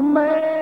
मैं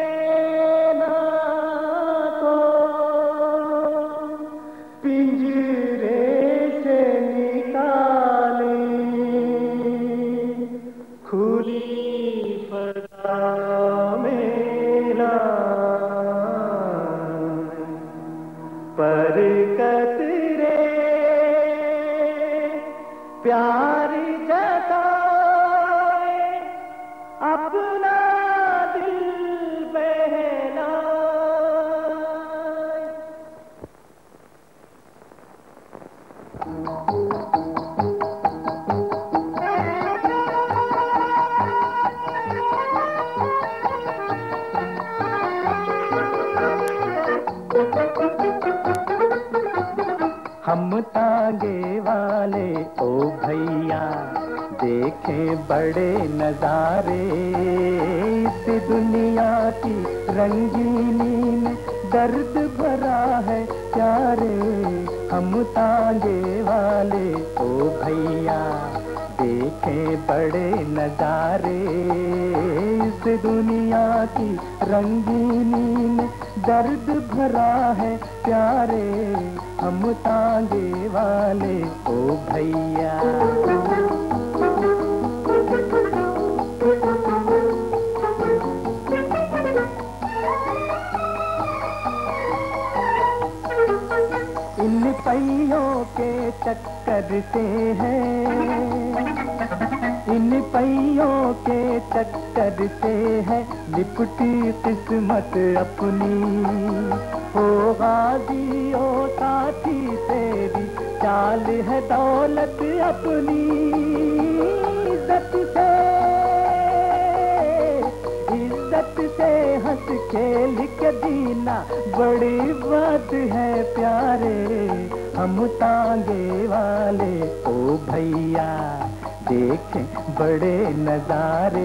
हम तांगे वाले ओ भैया देखें बड़े नजारे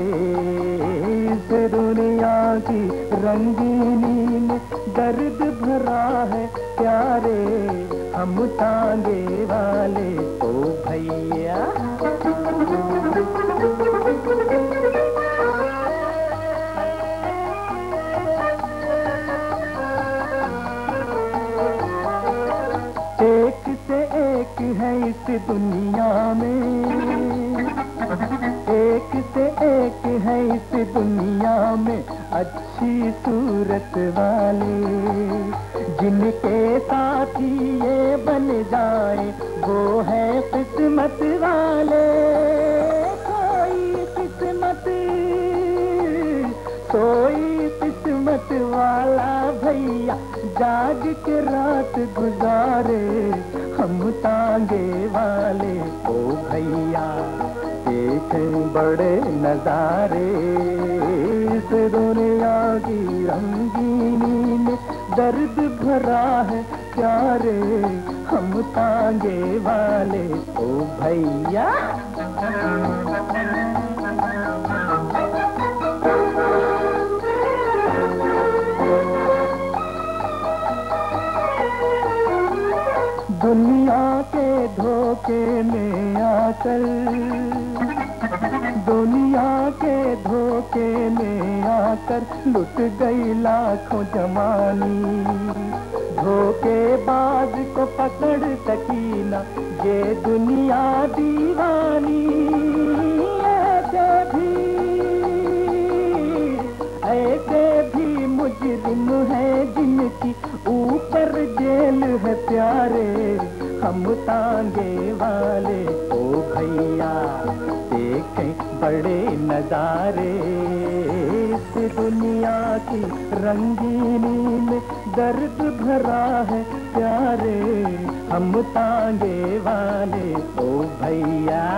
की ऊपर जेल है प्यारे, हम तांगे वाले। ओ भैया, देखें बड़े नजारे। इस दुनिया की रंगीनी में दर्द भरा है प्यारे, हम तांगे वाले। ओ भैया।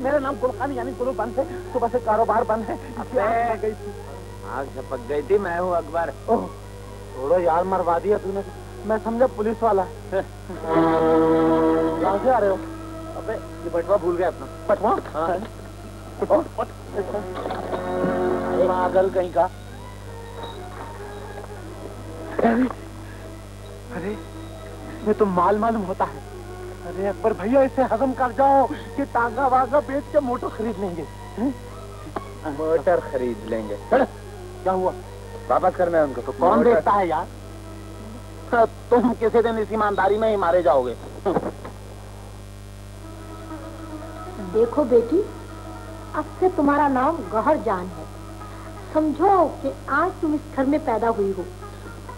मेरा नाम गुलखान यानी गुरु बंद है। सुबह से कारोबार बंद है। आग झपक गई थी मैं हूँ अकबर। थोड़ा यार मरवा दिया तूने। मैं समझा पुलिस वाला। है कहाँ से आ रहे हो? अबे ये बटवा भूल गया अपना। पटवा हाँ। पागल कहीं का। अरे अरे ये तो माल मालूम होता है। अरे अकबर भैया इसे हजम कर जाओ कि टांगा वागा बेच के मोटर खरीद लेंगे। मोटर खरीद लेंगे। क्या हुआ? वापस करना है उनको तो कौन देखता है यार? हाँ, तुम किसी दिन इस ईमानदारी में ही मारे जाओगे। देखो बेटी अब से तुम्हारा नाम गहर जान है। समझो कि आज तुम इस घर में पैदा हुई हो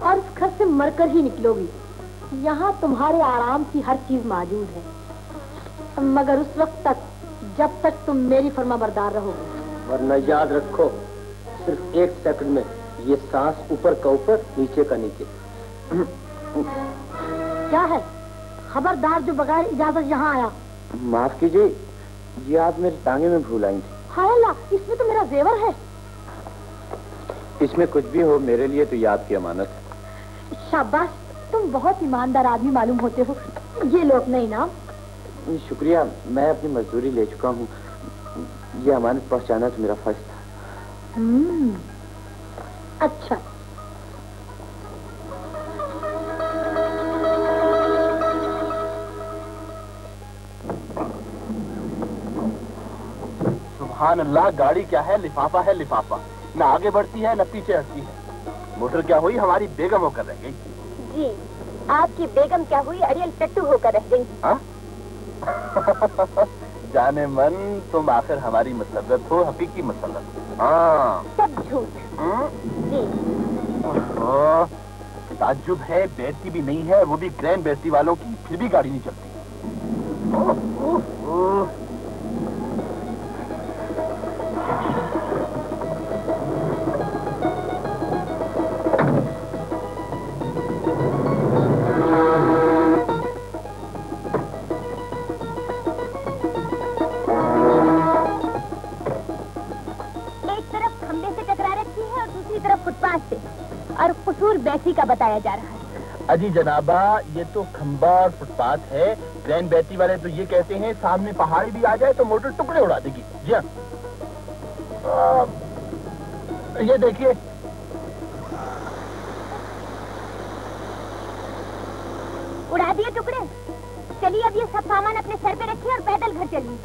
और इस घर से मरकर ही निकलोगी। यहाँ तुम्हारे आराम की हर चीज़ मौजूद है। मगर उस वक्त तक जब तक तुम मेरी फर्मा बरदार रहोगे। वरना याद रखो सिर्फ़ एक सेकंड में ये सांस ऊपर का ऊपर नीचे का नीचे। क्या है? खबरदार जो बगैर इजाज़त यहाँ आया। माफ़ कीजिए ये आप मेरी टांगे में भूल आई थी। हाय अल्लाह इसमें तो मेरा जेवर है। इसमें कुछ भी हो मेरे लिए तो याद की अमानत। शाबाश। तुम बहुत ईमानदार आदमी मालूम होते हो। ये लो अपना इनाम शुक्रिया मैं अपनी मजदूरी ले चुका हूँ। ये अमानत पहुँचाना तो मेरा फ़र्ज़ था। हम्म, अच्छा। सुबहान अल्लाह गाड़ी क्या है? लिफाफा है लिफाफा। न आगे बढ़ती है न पीछे हटती है। मोटर क्या हुई? हमारी बेगम होकर रह गई। जी आपकी बेगम क्या हुई? अड़ियल टट्टू होकर रह गई। हाँ? जाने मन तुम आखिर हमारी मसलत हो हकीकी मसलत हाँ। सब झूठ। हम्म? जी। ओह, ताज्जुब है बैठती भी नहीं है वो भी ग्रैंड बैठती वालों की फिर भी गाड़ी नहीं चलती। ओह, ओह, ओह। बैसी का बताया जा रहा है। अजी जनाबा ये तो खंबा और फुटपाथ है। ग्रैंड बैटरी वाले तो ये कहते हैं सामने पहाड़ी भी आ जाए तो मोटर टुकड़े उड़ा देगी। जी हाँ। ये देखिए। उड़ा दिए टुकड़े। चलिए अब ये सब सामान अपने सर पे रखिए और पैदल घर चलिए।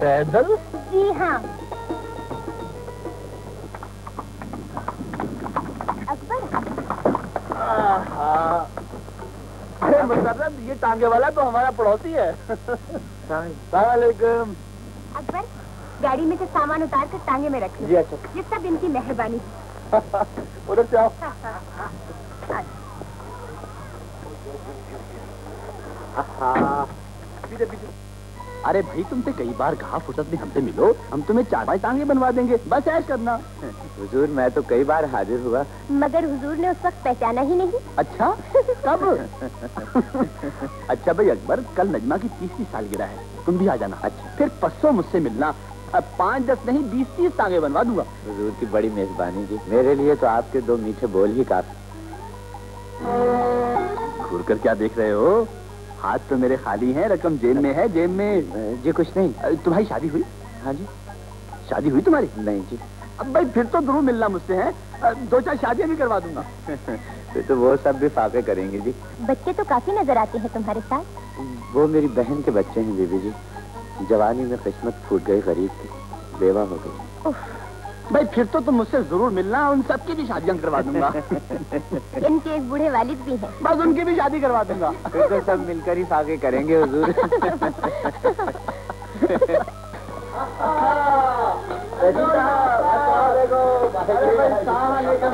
पैदल? जी हाँ। आहा। ये टांगे वाला तो हमारा पड़ोसी है। अकबर गाड़ी में से सामान उतार कर टांगे में रखे जी अच्छा। ये सब इनकी मेहरबानी उधर से आओ। पीछे पीछे। अरे भाई तुमसे कई बार कहा फुर्सत में हमसे मिलो। हम तुम्हें चार पाँच टांगे बनवा देंगे। बस ऐश करना। हुजूर मैं तो कई बार हाजिर हुआ। मगर हुजूर ने उस वक्त पहचाना ही नहीं। अच्छा? कब? अच्छा भाई अकबर कल नजमा की तीसरी सालगिरह है। तुम भी आ जाना। अच्छा। फिर परसों मुझसे मिलना। अब पाँच दस नहीं बीस तीस टांगे बनवा दूँगा। हुजूर की बड़ी मेहरबानी जी। मेरे लिए तो आपके दो मीठे बोल ही काफ़ी। घूर कर क्या देख रहे हो? हाथ तो मेरे खाली हैं रकम जेब में है जेब में जी कुछ नहीं। तुम्हारी शादी हुई? हाँ जी। शादी हुई तुम्हारी? नहीं जी। अब भाई फिर तो ज़रूर मिलना मुझसे है। दो चार शादियाँ भी करवा दूँगा। फिर तो वो सब भी फाके करेंगे जी। बच्चे तो काफ़ी नज़र आते हैं तुम्हारे साथ। वो मेरी बहन के बच्चे हैं बीबी जी। जवानी में किस्मत फूट गई गरीब की बेवा हो गई। भाई फिर तो तुम मुझसे ज़रूर मिलना उन सबकी भी शादियाँ करवा दूँगा। इनके एक बूढ़े वालिद भी हैं। बस उनकी भी शादी करवा दूँगा। फिर तो सब मिलकर ही फाके करेंगे हुजूर।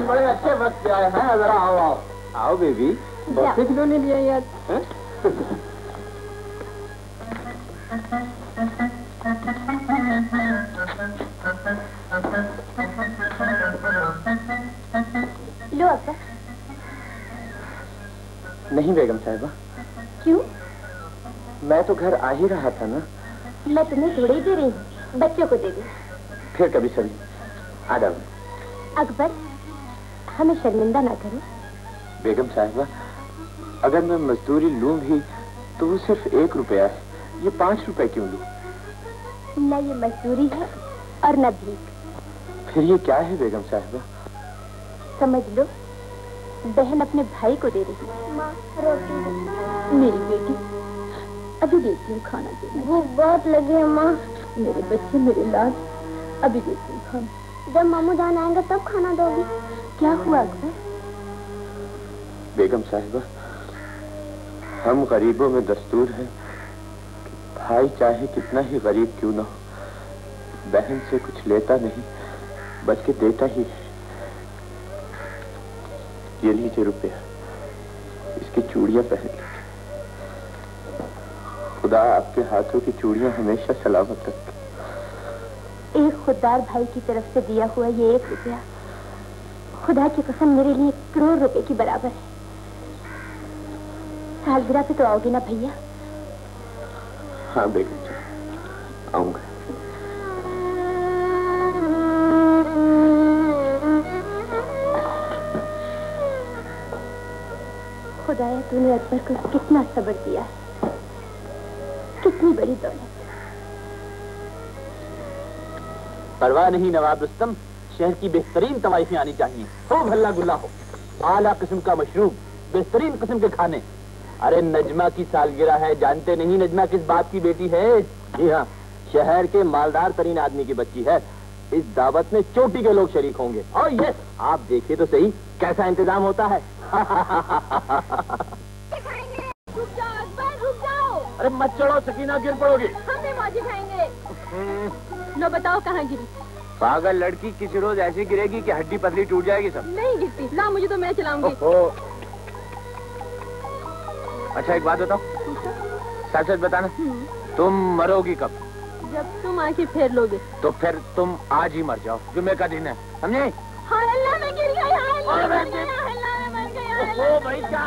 बड़े अच्छे वक्त आए हैं जरा आओ आओ आओ बेबी बक्से क्यों नहीं लिए यार? लो अक्बर नहीं बेगम साहिबा। क्यों? मैं तो घर आ ही रहा था ना। मैं तुम्हें थोड़ी दे रही हूँ बच्चों को दे दी फिर कभी सभी। आधा अकबर हमें शर्मिंदा ना करो। बेगम साहिबा अगर मैं मजदूरी लूँ भी तो वो सिर्फ़ एक रुपया है। ये पाँच रुपए क्यों लूँ? न ये मजदूरी है और न भीख। फिर ये क्या है बेगम साहिबा? समझ लो बहन अपने भाई को दे रही है। मेरी बेटी अभी देती हूँ खाना दे भूख बहुत लगी है माँ। मेरे बच्चे मेरे लाल अभी देती हूँ खाना। जब मामू जान आएँगे तब खाना दोगी। क्या हुआ अकबर? बेगम साहिबा हम गरीबों में दस्तूर है। भाई चाहे कितना ही गरीब क्यों ना हो बहन से कुछ लेता नहीं। बल्कि देता ही है। ये लीजिए रुपया। इसकी चूड़ियाँ पहन लीजिए। खुदा आपके हाथों की चूड़ियाँ हमेशा सलामत रखे। एक खुददार भाई की तरफ़ से दिया हुआ ये एक रुपया खुदा की कसम मेरे लिए करोड़ रुपए की बराबर है। सालगिरह पे तो आओगे ना भैया? हाँ बेगम आऊँगा। खुदाया तूने अकबर को कितना सब्र दिया है। कितनी बड़ी दौलत। परवाह नहीं नवाब रुस्तम, शहर की बेहतरीन तवाइफें आनी चाहिए। हो हल्ला गुल्ला हो, आला किस्म का मशरूब, बेहतरीन किस्म के खाने। अरे नजमा की सालगिरह है, जानते नहीं नजमा किस बात की बेटी है? जी हाँ शहर के मालदार तरीन आदमी की बच्ची है। इस दावत में चोटी के लोग शरीक होंगे। और यस आप देखिए तो सही कैसा इंतज़ाम होता है। रुक जाओ अकबर रुक जाओ अरे मत चढ़ो सकीना गिर पड़ोगे। हम भी मौजी खाएँगे। लो बताओ कहाँ गिरी। पागल लड़की किसी रोज ऐसी गिरेगी कि हड्डी पतली टूट जाएगी सब। नहीं गिरती। ला मुझे तो मैं चलाऊँगी। अच्छा एक बात बताओ। सच सच बताना। तुम मरोगी कब? जब तुम आके फेर लोगे। तो फिर तुम आज ही मर जाओ जुम्मे का दिन है समझे? हाय अल्लाह मैं गिर गई हाय अल्लाह मैं मैं मर अल्लाह मैं मर भाई क्या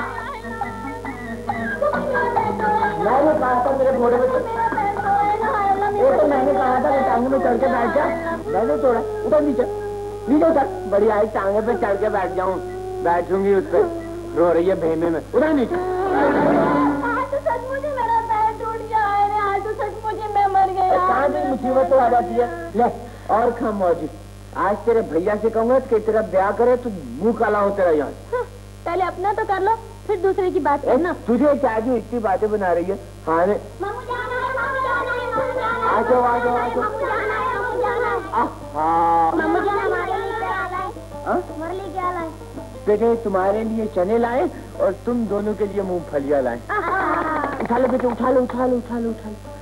मैंने कहा था मेरे घोड़े में वो तो मैंने कहा था टांगे में चढ़ के बैठ जा। मैंने तोड़ा उधर नीचे नीचे उतर। बड़ी आई टांगे पे चढ़ के बैठ जाऊँ। बैठूँगी उस पर रो रही है भेमे में उधर नीचे। मुसीबत तो आ जाती है। ले और खा मौजी आज तेरे भैया से कहूँगा कि तेरा ब्याह करे तो मुँह काला हो तेरा यहाँ पहले अपना तो कर लो फिर दूसरे की बात करना। तुझे क्या जो इतनी बातें बना रही है? हाँ आ जाओ आ जाओ आ जाओ? बेटे तुम्हारे लिए चने लाए और तुम दोनों के लिए मूंगफलियाँ लाए। उठा लो बेटे उठा लो उठा लो उठा लो उठा लो।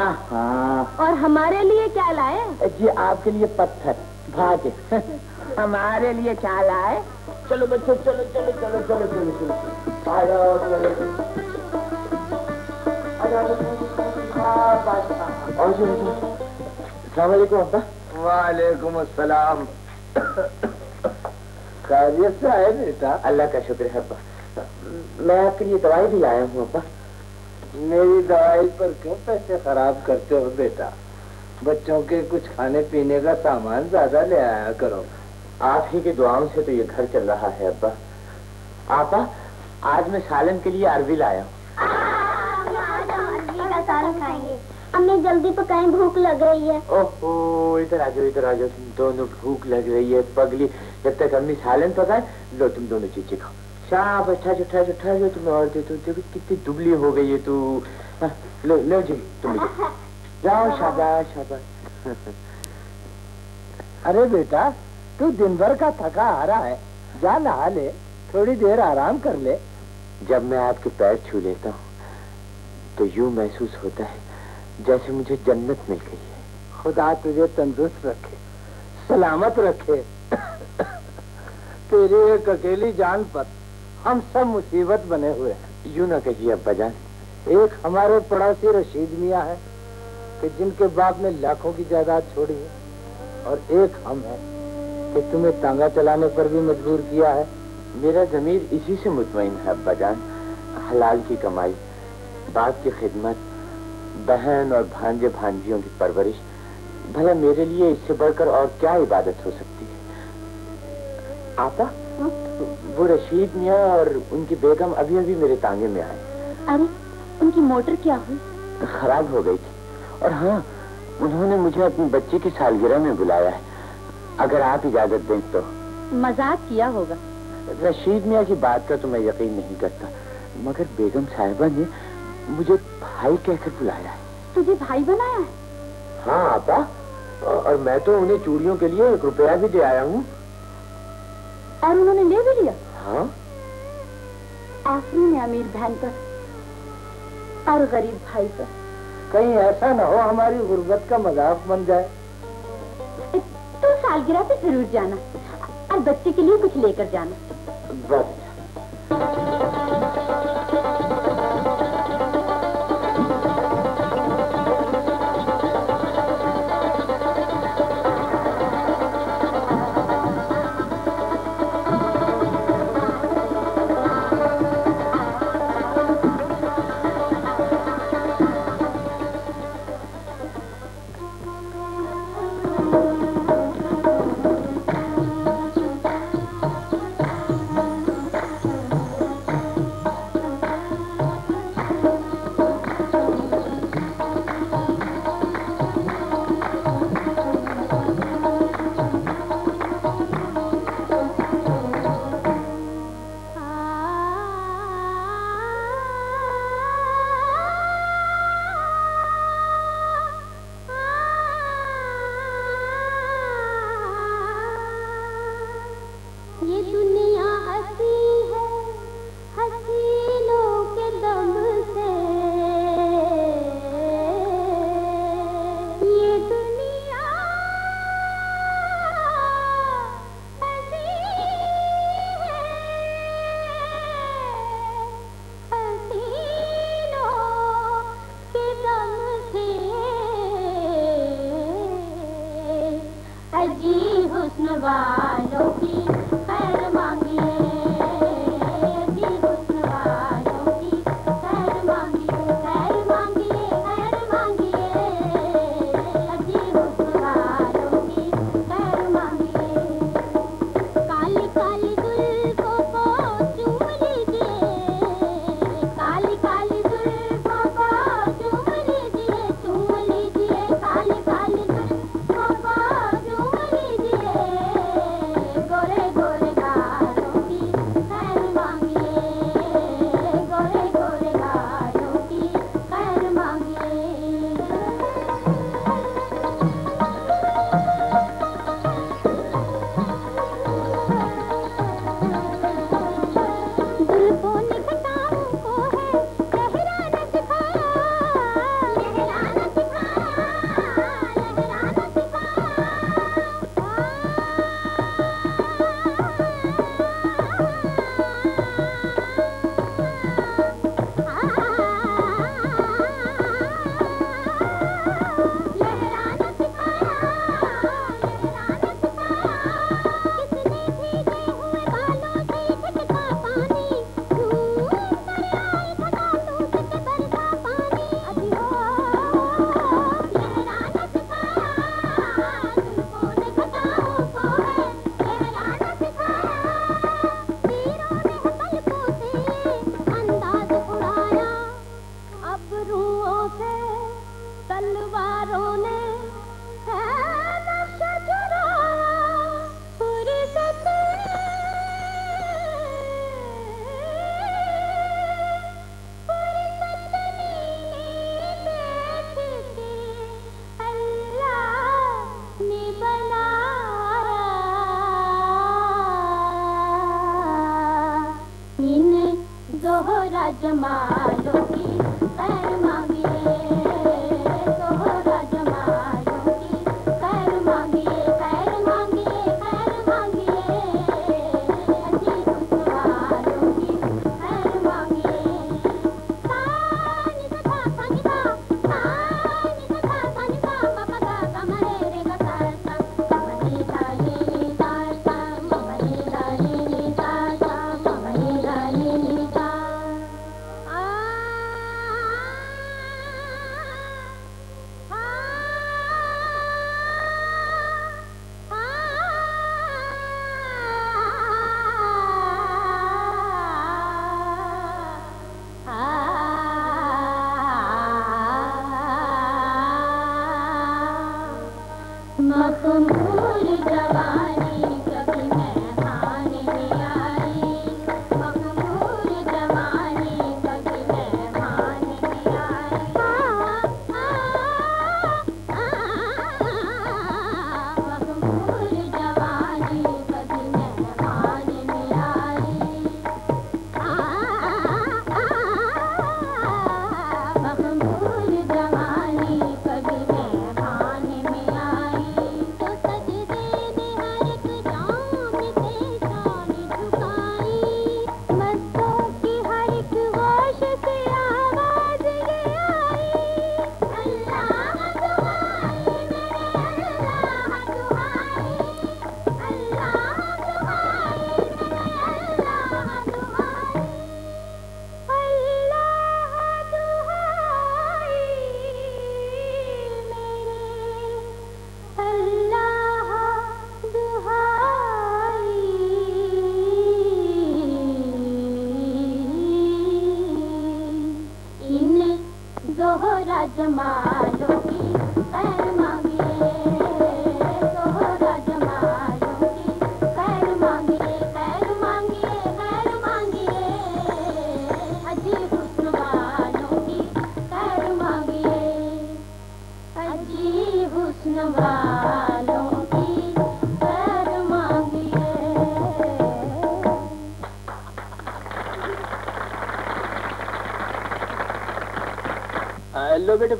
और हमारे लिए क्या लाए? जी आपके लिए पत्थर भागे हमारे लिए क्या लाए? चलो बच्चों चलो चलो चलो चलो चलो चलो सलामकुम अब्बा। वालेकुम अस्सलाम। खैरियत से आए बेटा। अल्लाह का शुक्र है अब्बा। मैं आपके लिए दवाई भी लाया हूँ अब्बा। मेरी दवाई पर क्यों पैसे खराब करते हो बेटा? बच्चों के कुछ खाने पीने का सामान ज़्यादा ले आया करो। आप ही की दुआओं से तो ये घर चल रहा है अब्बा। आपा आज मैं सालन के लिए अरबी लाया हूँ। अम्मी जल्दी तो कहीं भूख लग रही है। ओहो इधर आ जाओ इधर आ जाओ। तुम दोनों भूख लग रही है पगली। जब तक अम्मी सालन पकाए लो तुम दोनों चीज़ें खाओ। शाबाश ठहर ठहर ठहर तुम्हें और दो देखो कितनी दुबली हो गई है तू। हाँ, लो लो जी तुम जाओ। जाओ शाबाश शाबाश। अरे बेटा तू दिन भर का थका आ रहा है। जा नहा ले थोड़ी देर आराम कर ले। जब मैं आपके पैर छू लेता हूँ तो यूँ महसूस होता है जैसे मुझे जन्नत मिल गई है। खुदा तुझे तंदुरुस्त रखे सलामत रखे। तेरी एक अकेली जान पर हम सब मुसीबत बने हुए हैं। यूँ ना कहिए, अब्बा जान। एक हमारे पड़ोसी रशीद मियाँ है कि जिनके बाप ने लाखों की जायदाद छोड़ी है, और एक हम हैं कि तुम्हें तांगा चलाने पर भी मजबूर किया है। मेरा जमीर इसी से मुतमिन है, अब्बा जान। हलाल की कमाई, बाप की खिदमत, बहन और भांजे भांजियों की परवरिश, भला मेरे लिए इससे बढ़कर और क्या इबादत हो सकती है? आपा? वो रशीद मियाँ और उनकी बेगम अभी अभी मेरे तांगे में आए। अरे उनकी मोटर क्या हुई? खराब हो गई थी। और हाँ उन्होंने मुझे अपनी बच्चे की सालगिरह में बुलाया है। अगर आप इजाज़त दें तो। मज़ाक किया होगा। रशीद मियाँ की बात का तो मैं यकीन नहीं करता। मगर बेगम साहिबा ने मुझे भाई कहकर बुलाया है। तुझे भाई बनाया है? हाँ आपा। और मैं तो उन्हें चूड़ियों के लिए एक रुपया भी दे आया हूँ। और उन्होंने ले भी लिया? हाँ? अमीर बहन पर और गरीब भाई पर। कहीं ऐसा ना हो हमारी गुर्बत का मज़ाक बन जाए। तो सालगिरह पे ज़रूर जाना और बच्चे के लिए कुछ लेकर जाना। बस।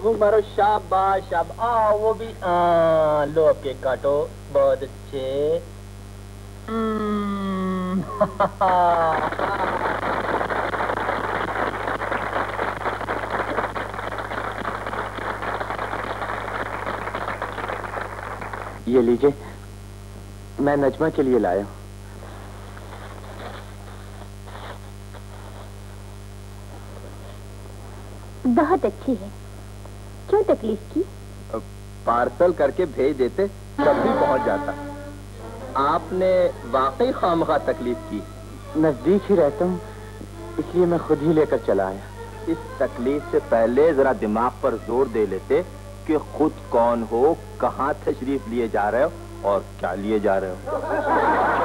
फूंक मारो शाबाश। शाब आ वो भी आ, लो केक काटो बहुत अच्छे। हम्म, ये लीजिए मैं नजमा के लिए लाया बहुत अच्छी है क्यों तकलीफ़ की पार्सल करके भेज देते तब भी पहुँच जाता। आपने वाकई खामखा तकलीफ़ की? नज़दीक ही रहता हूँ इसलिए मैं खुद ही लेकर चला आया। इस तकलीफ़ से पहले जरा दिमाग पर ज़ोर दे लेते कि खुद कौन हो कहाँ तशरीफ़ लिए जा रहे हो और क्या लिए जा रहे हो।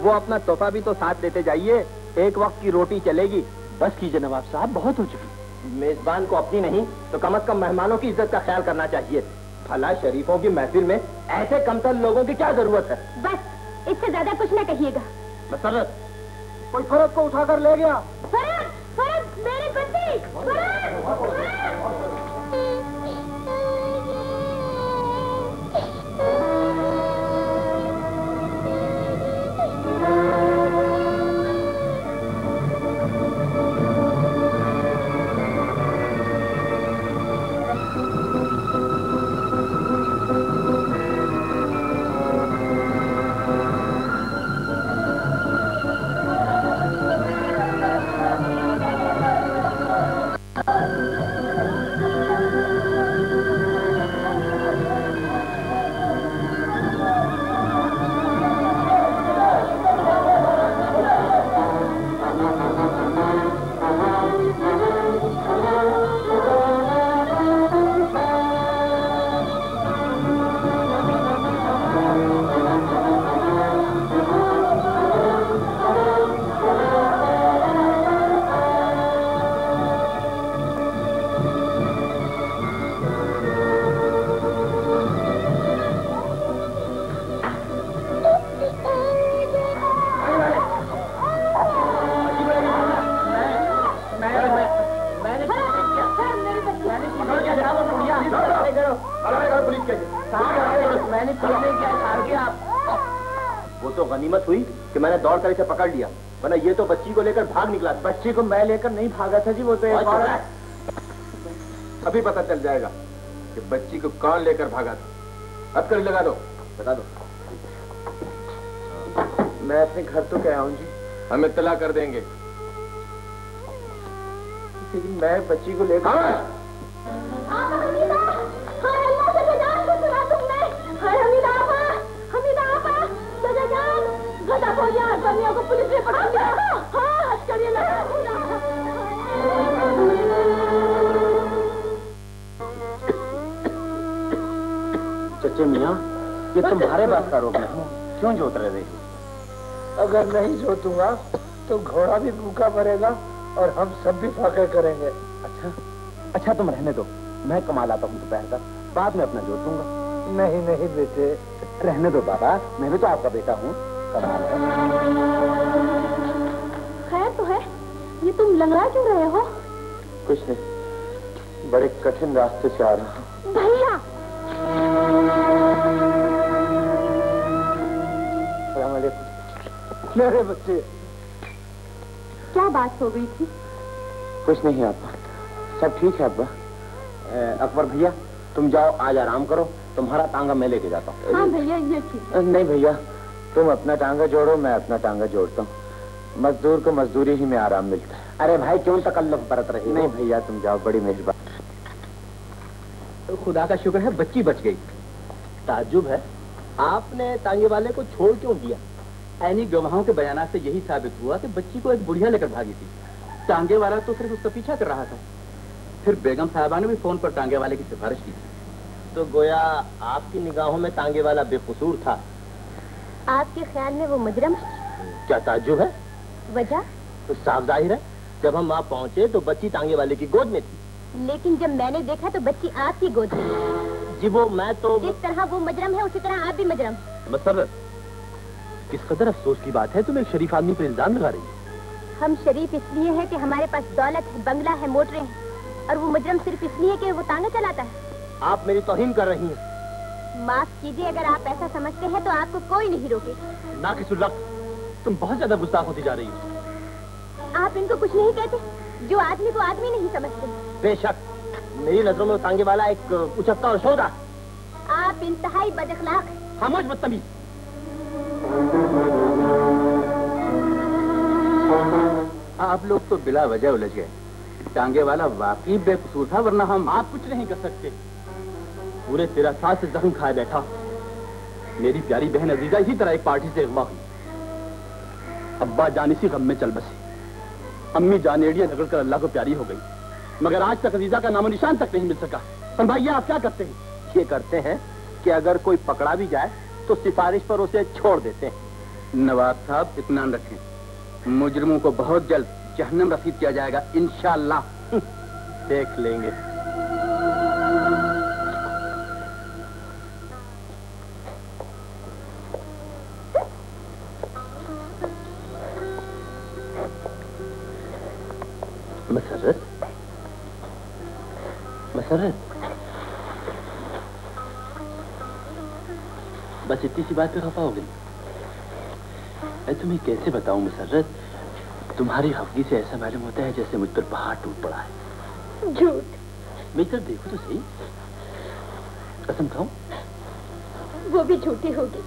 वो अपना तोहफा भी तो साथ लेते जाइए। एक वक्त की रोटी चलेगी। बस कीजिए नवाब साहब बहुत हो चुकी। मेजबान को अपनी नहीं तो कम अज कम मेहमानों की इज़्ज़त का ख्याल करना चाहिए। भला शरीफों की महफिल में ऐसे कमतर लोगों की क्या ज़रूरत है? बस इससे ज़्यादा कुछ न कहिएगा। मसरत कोई फ़र्क को उठा कर ले गया। बच्ची को मैं लेकर नहीं भागा था जी वो तो एक और अभी पता चल जाएगा कि बच्ची को कौन लेकर भागा था। अब हथकड़ी लगा दो बता दो। मैं अपने घर तो गया हूँ जी। हम इतला कर देंगे। मैं बच्ची को लेकर मियाँ ये तुम्हारे बात का रोक नहीं क्यों जोत रहे हो अगर नहीं जोतूँगा तो घोड़ा भी भूखा मरेगा और हम सब भी फाके करेंगे। अच्छा अच्छा तुम रहने दो मैं कमा लाता हूँ दोपहर का बाद में अपना जोतूँगा। नहीं नहीं बेटे। रहने दो बाबा मैं भी तो आपका बेटा हूँ। खैर तो है ये तुम लंगड़ा क्यों रहे हो? कुछ नहीं बड़े कठिन रास्ते से आ रहा हूँ। मेरे बच्चे। क्या बात हो गई थी? कुछ नहीं अब्बा। सब ठीक है अब्बा। अकबर भैया तुम जाओ आज आराम करो। तुम्हारा टांगा मैं लेके जाता हूँ। हाँ भैया ये ठीक नहीं भैया तुम अपना टांगा जोड़ो मैं अपना टांगा जोड़ता हूँ। मजदूर को मजदूरी ही में आराम मिलता है। अरे भाई क्यों तकल्लुफ बरत रही नहीं भैया तुम जाओ बड़ी मेहरबानी। खुदा का शुक्र है बच्ची बच गई। ताजुब है। आपने टांगे वाले को छोड़ क्यों दिया? ऐनी गवाहों के बयान से यही साबित हुआ कि बच्ची को एक बुढ़िया लेकर भागी थी। टांगे वाला तो सिर्फ़ उसका पीछा कर रहा था। फिर बेगम साहबा ने भी फ़ोन पर टांगे वाले की सिफारिश की। तो गोया आपकी निगाहों में टांगे वाला बेकसूर था? आपके ख्याल में वो मुजरम क्या ताजुब है? वजह? तो साफ़ ज़ाहिर है जब हम वहाँ पहुँचे तो बच्ची टांगे वाले की गोद में थी। लेकिन जब मैंने देखा तो बच्ची आपकी गोद में जी वो मैं तो जिस तरह वो मुजरम है उसी तरह आप भी मुजरम। मसरत किस कदर अफसोस की बात है तुम एक शरीफ आदमी पर इल्ज़ाम लगा रही हो। हम शरीफ इसलिए हैं कि हमारे पास दौलत है बंगला है मोटरें हैं और वो मुजरम सिर्फ़ इसलिए कि वो तांगा चलाता है। आप मेरी तोहिन कर रही हैं। माफ़ कीजिए अगर आप ऐसा समझते हैं तो आपको कोई नहीं रोके। ना कि सुलग तुम बहुत ज़्यादा गुस्ताख होती जा रही हो। आप इनको कुछ नहीं कहते जो आदमी को आदमी नहीं समझते। बेशक मेरी नज़रों में तांगे वाला एक उचक्का और सौदा आप इंतहाई बदअखलाक हैं। खामोश बदतमीज। आप लोग तो बिला वजह उलझ गए। टांगे वाला वाकई बेकसूर था वरना हम आप कुछ नहीं कर सकते। पूरे तेरह साल से जख्म खाए बैठा मेरी प्यारी बहन अजीजा इसी तरह एक पार्टी से अगवा हुई। अब्बा जान इसी गम में चल बसी। अम्मी जान एड़िया झगड़ कर अल्लाह को प्यारी हो गई। मगर आज तक अजीजा का नामो निशान तक नहीं मिल सका। पर भैया आप क्या करते हैं? ये करते हैं कि अगर कोई पकड़ा भी जाए तो सिफारिश पर उसे छोड़ देते हैं। नवाब साहब इत्मीनान रखें। मुजरमों को बहुत जल्द जहन्नम रसीद किया जाएगा, इंशाल्लाह। देख लेंगे। मसरत? मसरत? बस इतनी सी बात पे खफा हो गई। मैं तुम्हें कैसे बताऊँ, मसरत? तुम्हारी खफगी से ऐसा मालूम होता है जैसे मुझ पर पहाड़ टूट पड़ा है। झूठ। मेरी तरफ़ देखो तो सही। कसम खाऊं? वो भी झूठी होगी।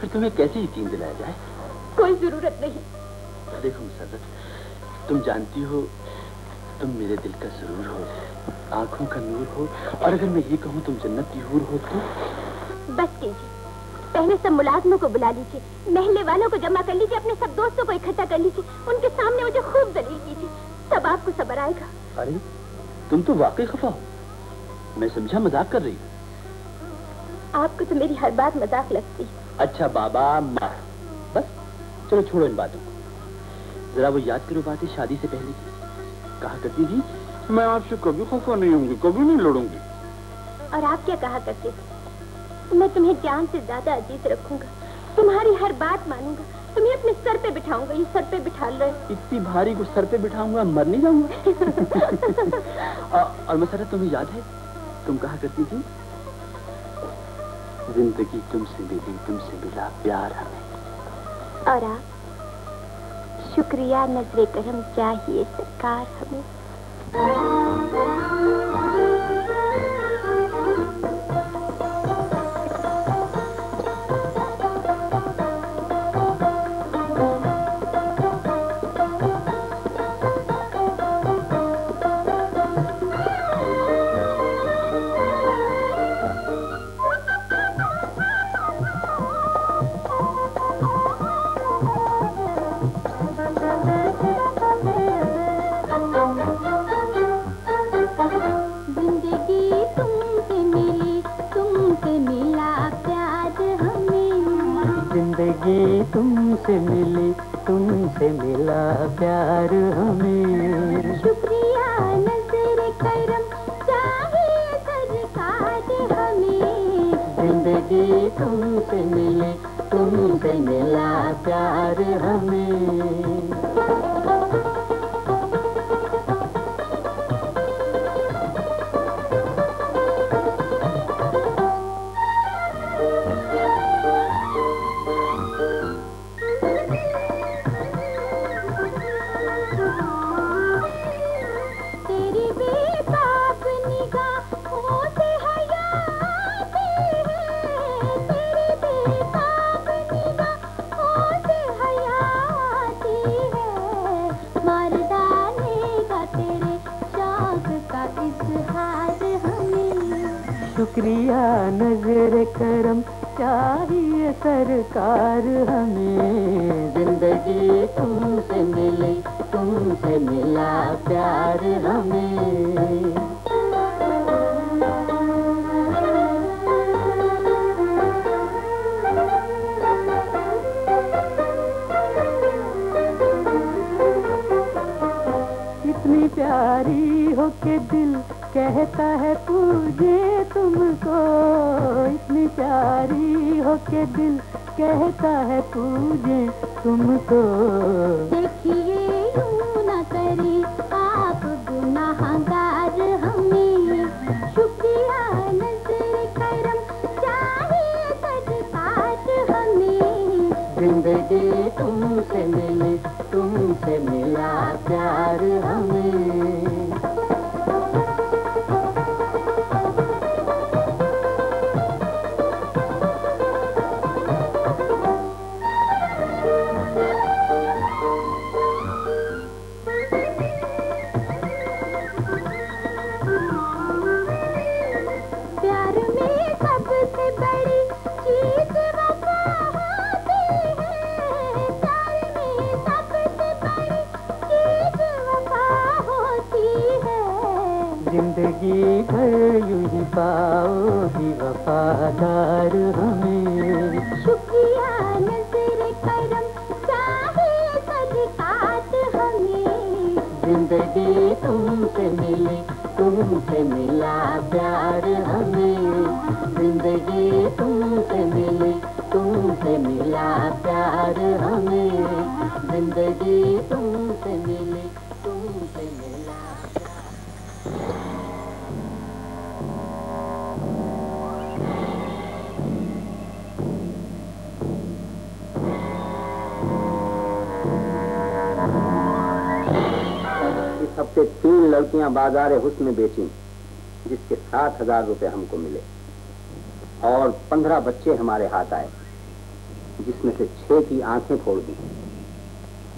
फिर तुम्हें कैसे यकीन दिलाया जाए? कोई ज़रूरत नहीं। देखो मुसरत तुम जानती हो तुम मेरे दिल का ज़रूर हो आँखों का नूर हो और अगर मैं ये कहूँ तुम जन्नत की हूर हो तो? बस कीजिए। पहले सब मुलाजमों को बुला लीजिए। महल्ले वालों को जमा कर लीजिए अपने सब दोस्तों को इकट्ठा कर लीजिए। उनके सामने मुझे खूब दलील कीजिए तब आपको सबर आएगा। अरे तुम तो वाकई खफा हो। मैं समझा मज़ाक कर रही हूँ। आपको तो मेरी हर बात मज़ाक लगती है। अच्छा बाबा माफ़ बस चलो छोड़ो इन बातों को। जरा वो याद करो बातें शादी से पहले की। कहा करती थी मैं आपसे कभी खफा नहीं होंगी कभी नहीं लड़ूँगी। और आप क्या कहा करते थे? मैं तुम्हें जान से ज़्यादा अज़ीज़ रखूँगा। तुम्हारी हर बात मानूँगा। तुम्हें अपने सर पे बिठाऊँगा। ये सर पे बिठा लो। इतनी भारी को सर पे बिठाऊँगा मर नहीं जाऊँगा। और, मसरत तुम्हें याद है? तुम कहा करती थी? ज़िंदगी तुमसे मिली तुमसे मिला प्यार हमें। और आप शुक्रिया नजरे करम चाहिए सरकार हमें? तुमसे मिले तुमसे मिला प्यार हमें। शुक्रिया नज़र करम हमें। ज़िंदगी तुमसे मिले तुमसे मिला प्यार हमें। शुक्रिया, नज़र करम चाहिए सरकार हमें। ज़िंदगी तुमसे मिले, तुमसे मिला प्यार हमें। प्यारी हो के दिल कहता है पूजे तुमको इतनी प्यारी हो के दिल। कहता है पूजे तुमको। देखिए यूँ न करे आप गुनाहगार हमें। शुक्रिया नज़र करम चाहिए सरकार हमें। ज़िंदगी तुमसे मिले तुमसे मिला प्यार हमें। यूँ ही वफादार हमें। शुक्रिया नज़र करम हमें। ज़िंदगी तुमसे मिले तुमसे मिला। बाज़ार हुस्न बेची जिसके सात हज़ार रुपए हमको मिले। और पंद्रह बच्चे हमारे हाथ आए जिसमें से छह की आँखें फोड़ दी।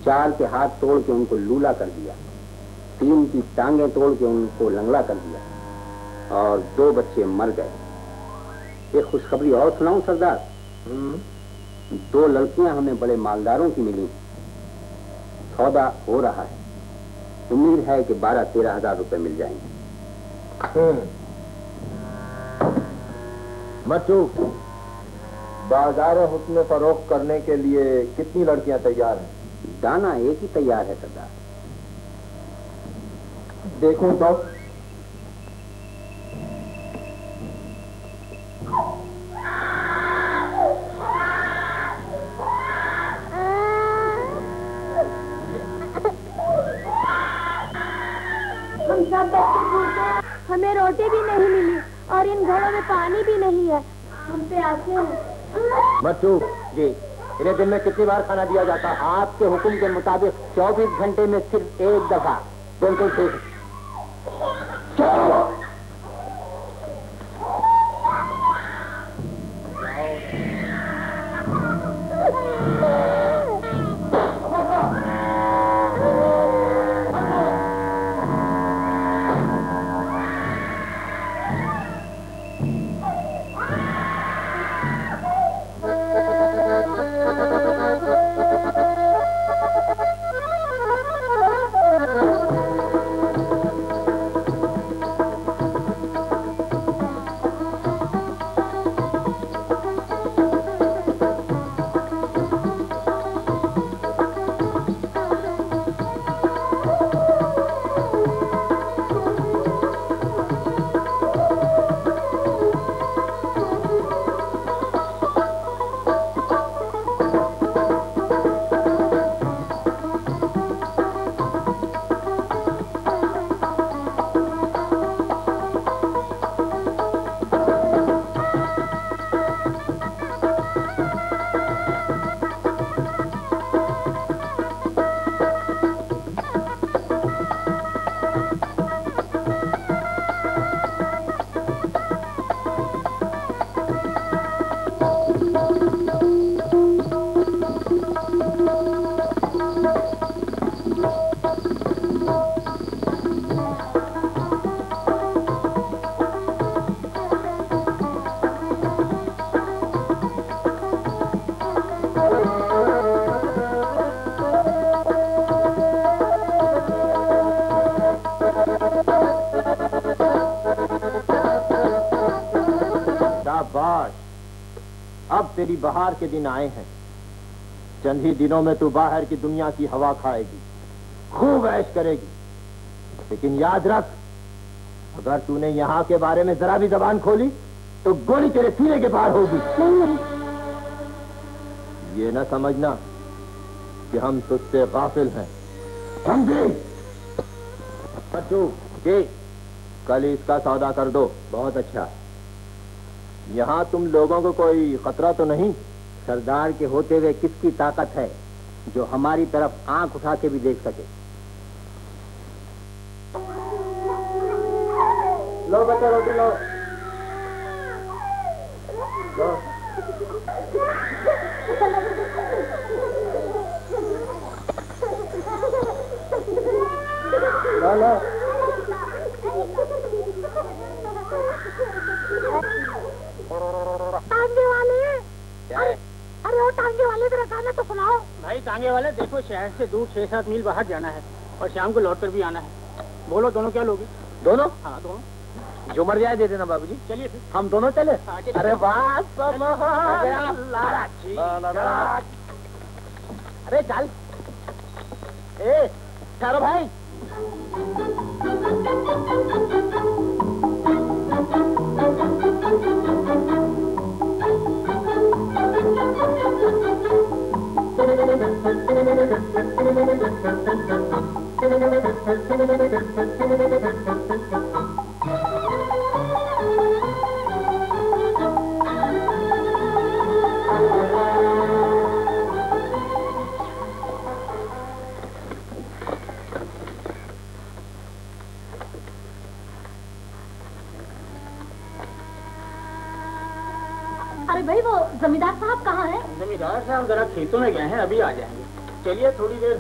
चार के हाथ तोड़ के उनको लूला कर दिया। तीन की टांगें तोड़ के उनको लंगड़ा कर दिया। और दो बच्चे मर गए। एक खुशखबरी और सुनाऊं सरदार? दो लड़कियाँ हमें बड़े मालदारों की मिली। सौदा हो रहा है। उम्मीद है कि बारह तेरह हज़ार रुपए मिल जाएँगे। मचू बाज़ार हुक्म फरोख करने के लिए कितनी लड़कियाँ तैयार हैं? दाना एक ही तैयार है सरदार। देखो तो। हमें रोटी भी नहीं मिली और इन घरों में पानी भी नहीं है। हम पे आते हैं। बच्चू जी, इन्हें दिन में कितनी बार खाना दिया जाता है? आपके हुक्म के मुताबिक 24 घंटे में सिर्फ़ एक दफ़ा। बिल्कुल ठीक। तेरी बहार के दिन आए हैं। चंद ही दिनों में तू बाहर की दुनिया की हवा खाएगी खूब ऐश करेगी। लेकिन याद रख अगर तूने यहाँ के बारे में जरा भी जबान खोली तो गोली तेरे सीने के पार होगी। नहीं ये न समझना कि हम तुझसे गाफिल हैं। समझे? बच्चू जी कल इसका सौदा कर दो। बहुत अच्छा। यहाँ तुम लोगों को कोई खतरा तो नहीं? सरदार के होते हुए किसकी ताकत है जो हमारी तरफ़ आँख उठा के भी देख सके? लो बच्चा, रोटी लो। शहर से दूर छह सात मील बाहर जाना है और शाम को लौट कर भी आना है। बोलो दोनों क्या लोगे? दोनों? हाँ दोनों। जो मर जाए दे देना बाबू जी चलिए फिर। हम दोनों चले। हाँ, अरे अरे चल ए भाई।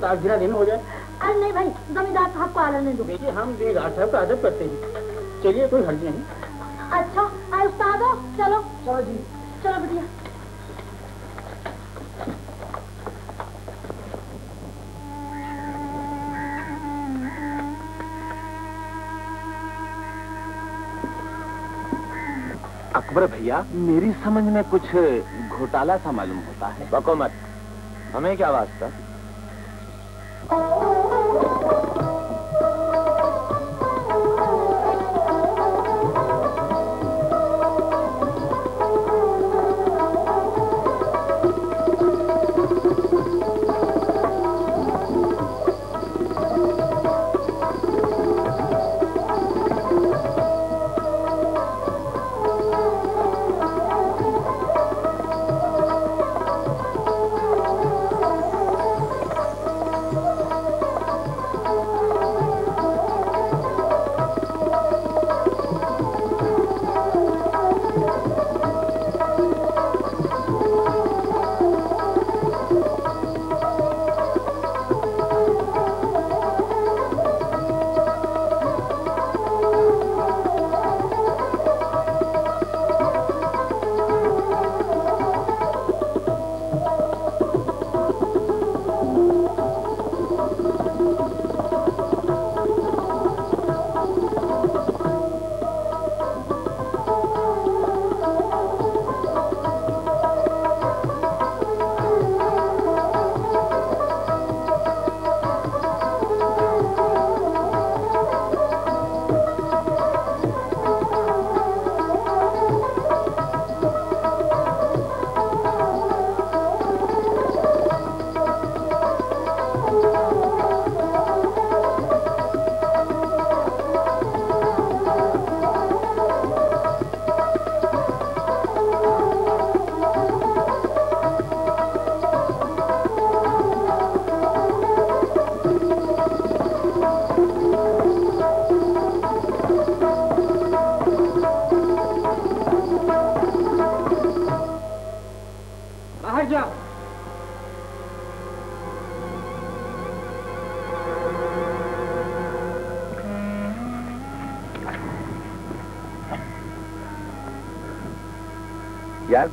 देर ताजगिरा दिन हो जाए। अरे नहीं भाई जमींदार साहब को आने दो। देखिए हम जमींदार साहब का अदब करते हैं। चलिए कोई हर्ज नहीं। अच्छा अरे उस्ताद चलो। चलो जी। चलो बढ़िया अकबर भैया मेरी समझ में कुछ घोटाला सा मालूम होता है। बको मत। हमें क्या वास्ता?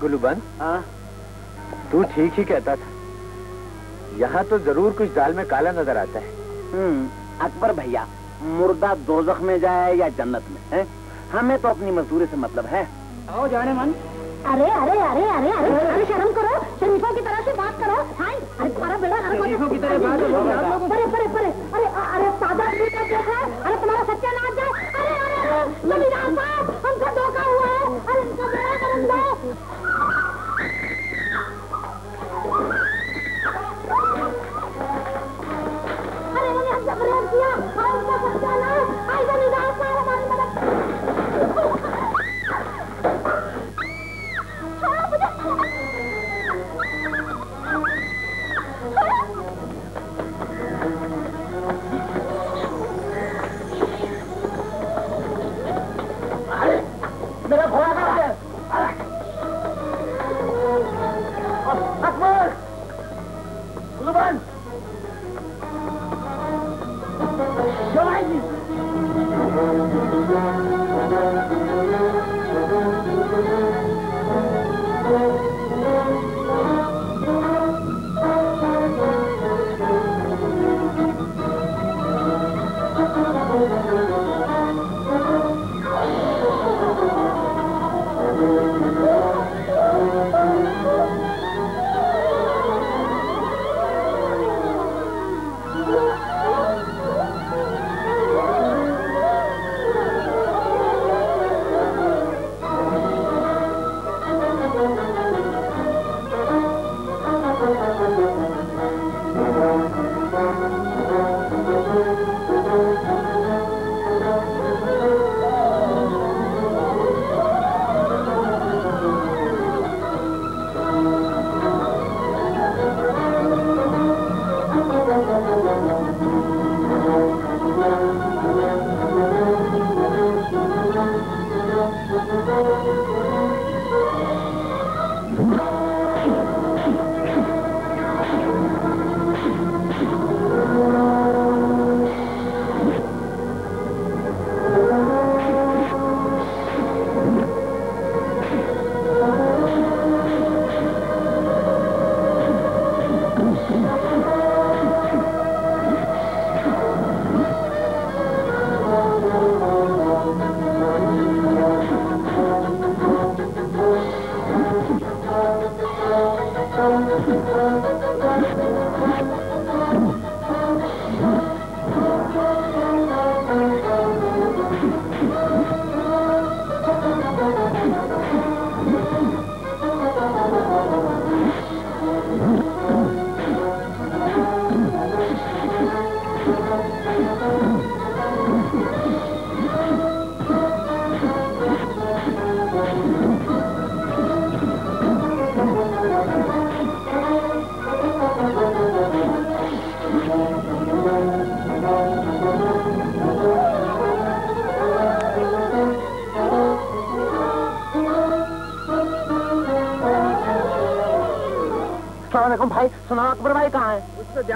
गुलूबन तू ठीक ही कहता था। यहाँ तो ज़रूर कुछ दाल में काला नज़र आता है। अकबर भैया मुर्दा दोजख में जाए या जन्नत में है? हमें तो अपनी मजदूरी से मतलब है। आओ जाने मन। अरे अरे अरे अरे अरे अरे शर्म करो। शरीफों की तरह से बात करो। हाय अरे तुम्हारा बेड़ा शरीफों की तरह बात करो।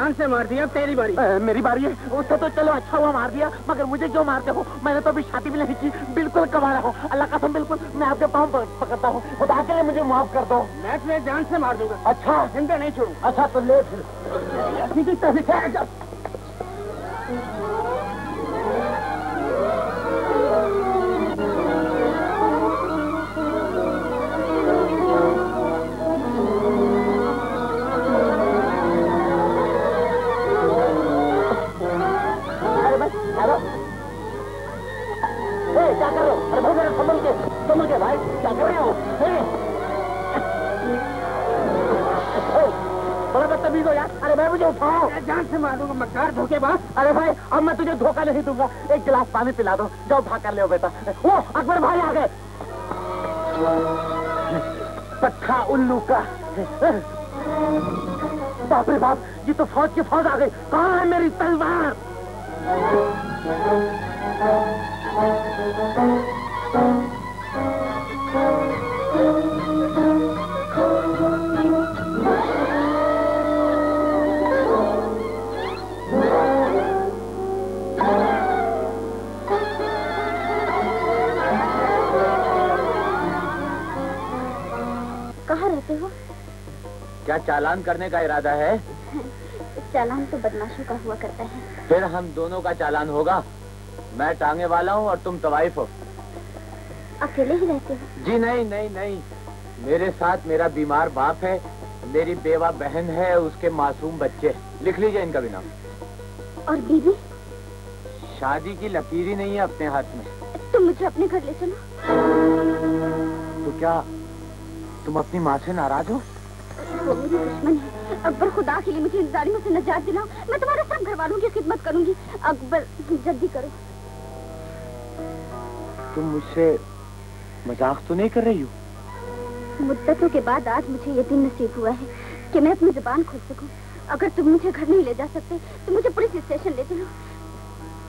जान से मार दिया तेरी बारी। आ, मेरी बारी है। उससे तो चलो अच्छा हुआ मार दिया। मगर मुझे क्यों मारते हो मैंने तो अभी शादी भी नहीं की। बिल्कुल कमाया हो। अल्लाह कसम बिल्कुल। मैं आपके पाँव पकड़ता हूँ। खुदा के लिए मुझे माफ़ कर दो। मैं तुम्हें जान से मार दूँगा। अच्छा। ज़िंदा नहीं छोड़ू अच्छा तो ले गिलास पानी पिला दो, जाओ भाग कर ले बेटा। वो अकबर भाई आ गए। पट्टा उल्लू का। बाप रे बाप, ये तो फौज की फौज आ गई। कहाँ है मेरी तलवार? चालान करने का इरादा है? चालान तो बदमाशों का हुआ करता है। फिर हम दोनों का चालान होगा। मैं टांगे वाला हूँ और तुम तवाइफ हो। अकेले ही रहते हो? जी नहीं नहीं नहीं। मेरे साथ मेरा बीमार बाप है मेरी बेवा बहन है उसके मासूम बच्चे। लिख लीजिए इनका भी नाम। और बीवी? शादी की लकीर ही नहीं है अपने हाथ में। तुम मुझे अपने घर ले चलो। तो क्या तुम अपनी माँ से नाराज़ हो? वो मेरी दुश्मन। है अकबर खुदा के लिए मुझे इन जालिमों से नजात दिलाओ। मैं तुम्हारे सब घर वालों की खिदमत करूँगी। अकबर जल्दी करो। तुम मुझसे मज़ाक तो नहीं कर रही हो? मुद्दतों के बाद आज मुझे ये दिन नसीब हुआ है कि मैं अपनी ज़ुबान खोल सकूँ। अगर तुम मुझे घर नहीं ले जा सकते तो मुझे पुलिस स्टेशन ले चलो।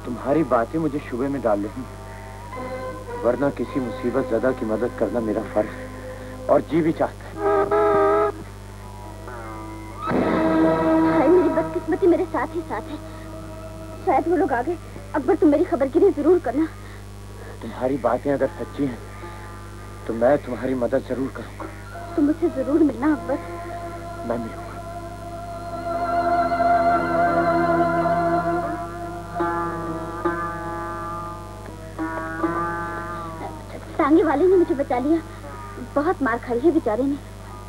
तुम्हारी बातें मुझे शुबे में डाल रही वरना किसी मुसीबत ज़्यादा की मदद करना मेरा फ़र्ज़ है और जी भी चाहता है। मेरी बदकिस्मती मेरे साथ ही साथ है। शायद वो लोग आ गए अकबर तुम मेरी खबरगिरी ज़रूर करना। तुम्हारी बातें अगर सच्ची हैं तो मैं तुम्हारी मदद ज़रूर करूँगा। तुम मुझसे ज़रूर मिलना अकबर। मैं मिलूँगा। टांगे वाले ने मुझे बचा लिया। बहुत मार खाई है बेचारे ने।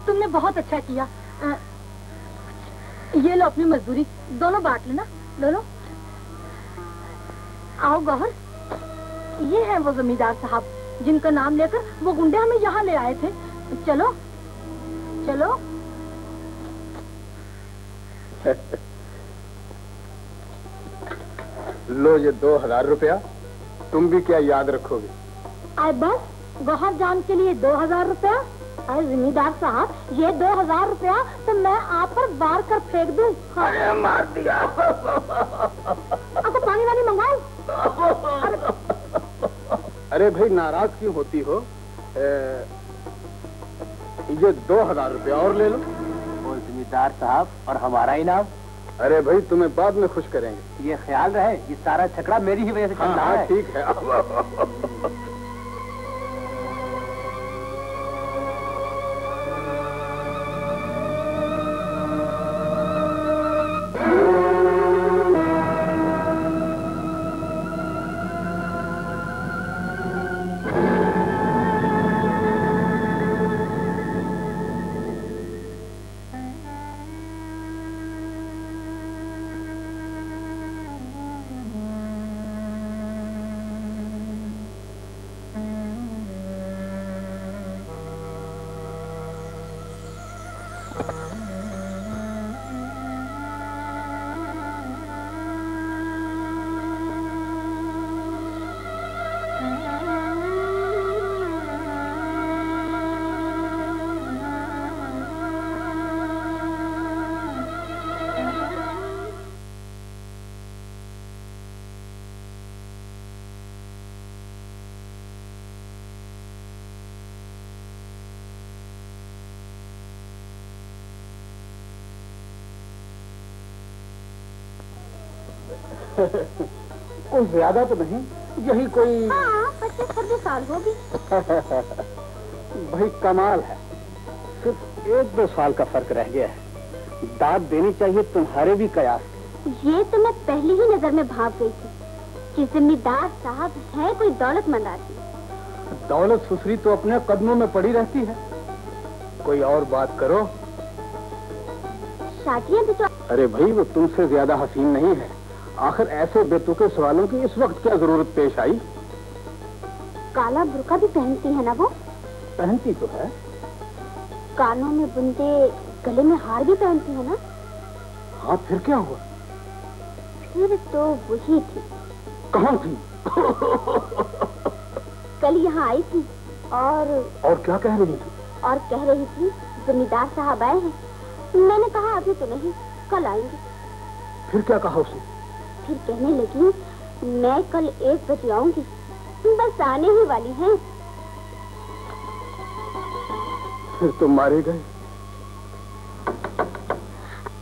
तुमने बहुत अच्छा किया। ये लो अपनी मजदूरी। दोनों बांट लेना। लो लो। आओ गौहर। ये है वो जमींदार साहब जिनका नाम लेकर वो गुंडे हमें यहाँ ले आए थे। चलो चलो। लो ये दो हज़ार रुपया। तुम भी क्या याद रखोगे? आए बस गौहर जान के लिए दो हज़ार रुपया। अरे जमींदार साहब ये दो हज़ार रुपया तो मैं आप पर बार कर फेंक दूँ। हाँ। मार दिया। आपको पानी वानी मंगाओ अरे। अरे भाई नाराज़ क्यों होती हो? ए, ये दो हज़ार रुपया और ले लो। वो जमींदार साहब और हमारा इनाम? अरे भाई तुम्हें बाद में खुश करेंगे। ये ख्याल रहे ये सारा छकड़ा मेरी ही वजह से चल हाँ रहा हाँ है। ठीक है। कुछ ज़्यादा तो नहीं यही कोई हाँ पच्चीस छब्बीस साल होगी। भाई कमाल है। सिर्फ़ एक दो साल का फ़र्क रह गया है। दाद देनी चाहिए तुम्हारे भी कयास ये तो मैं पहली ही नज़र में भाग गई थी कि जिम्मेदार साहब है कोई दौलतमंद आदमी दौलत सुसरी तो अपने कदमों में पड़ी रहती है। कोई और बात करो। शादियाँ भी तो अरे भाई वो तुमसे ज़्यादा हसीन नहीं है। आखिर ऐसे बेतुके सवालों की इस वक्त क्या ज़रूरत पेश आई? काला बुरका भी पहनती है ना वो? पहनती तो है। कानों में बुंदे गले में हार भी पहनती है ना? हाँ फिर क्या हुआ? फिर तो वही थी। कहाँ थी? कल यहाँ आई थी और और क्या कह रही थी? और कह रही थी जमींदार साहब आए हैं। मैंने कहा अभी तो नहीं कल आएँगे। फिर क्या कहा उसने? फिर कहने लगी मैं कल एक बजे आऊँगी। बस आने ही वाली है। फिर तो मारे गए।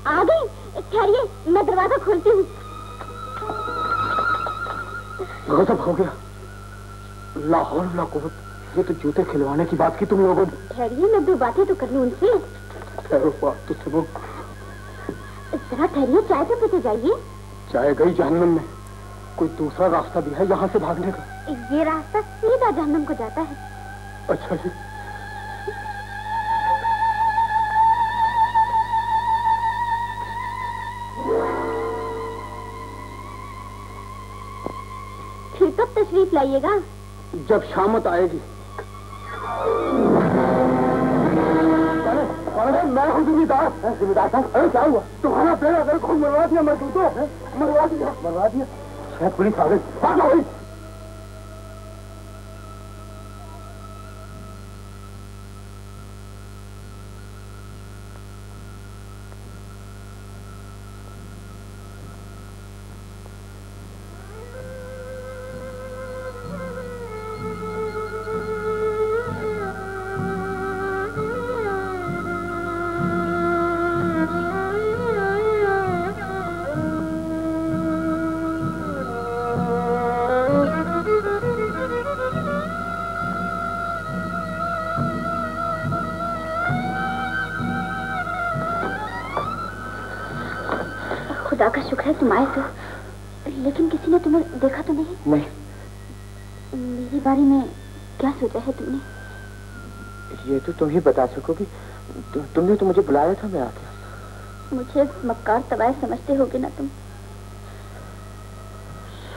आ गई। ठहरिए मैं दरवाज़ा खोलती हूँ। गजब हो गया। लाहौर ला कुवत ये तो जूते खिलवाने की बात की तुम लोगों ने। ठहरिए मैं दो बातें तो कर लूँ उनसे। ठहरो बात तो सुनो। जरा ठहरिए चाय तो पीते जाइए। चाहे गई जहन्नम में। कोई दूसरा रास्ता भी है यहाँ से भागने का? ये रास्ता सीधा जहन्नम को जाता है। अच्छा जी। फिर कब तशरीफ़ लाइएगा? जब शामत आएगी। मैं हूँ जिम्मेदार जिम्मेदार साहब अरे क्या हुआ? तुम्हारा बेड़ा अगर खून मरवा दिया मर तू तो। मरवा दिया? मरवा दिया। शायद पुलिस आ गई तुम आए तो लेकिन किसी ने तुम्हें देखा तो नहीं? नहीं। मेरे बारे में क्या सोचा है तुमने? ये तो तुम ही बता सकोगी। तु, तुमने तो मुझे बुलाया था मैं आ गया मुझे मक्कार तवाय समझते होगे ना तुम?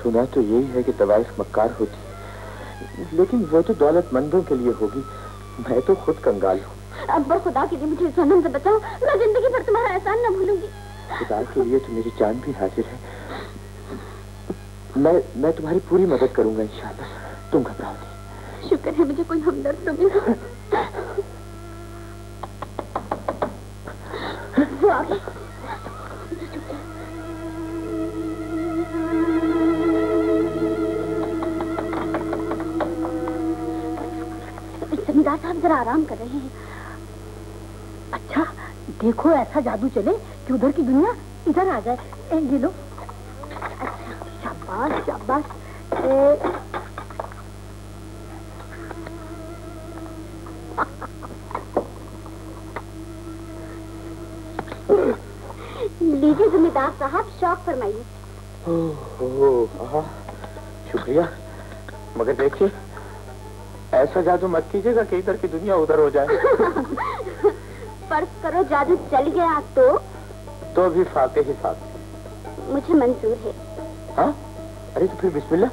सुना तो यही है कि तवाइफ मक्कार होती है। लेकिन वो तो दौलतमंदों के लिए होगी। मैं तो खुद कंगाल हूँ। अकबर खुदा के लिए मुझे जन्म से बचाओ। मैं ज़िंदगी भर तुम्हारा एहसान न भूलूँगी। खुदा के लिए तो मेरी जान भी हाजिर है। मैं मैं तुम्हारी पूरी मदद करूँगा, इंशाल्लाह। तुम घबराओ नहीं। शुक्र है मुझे कोई हमदर्द तो मिला। जरा आराम कर रहे हैं। अच्छा देखो ऐसा जादू चले कि उधर की दुनिया इधर आ जाए। ए, ये लो। शाबाश शाबाश। लीजिए जमींदार साहब शौक फरमाइए। ओह शुक्रिया। मगर देखिए ऐसा जादू मत कीजिएगा कि इधर की दुनिया उधर हो जाए। फ़र्ज़ करो जादू चल गया तो। तो भी फाके ही फाके मुझे मंजूर है। हाँ? अरे तो फिर बिस्मिल्लाह।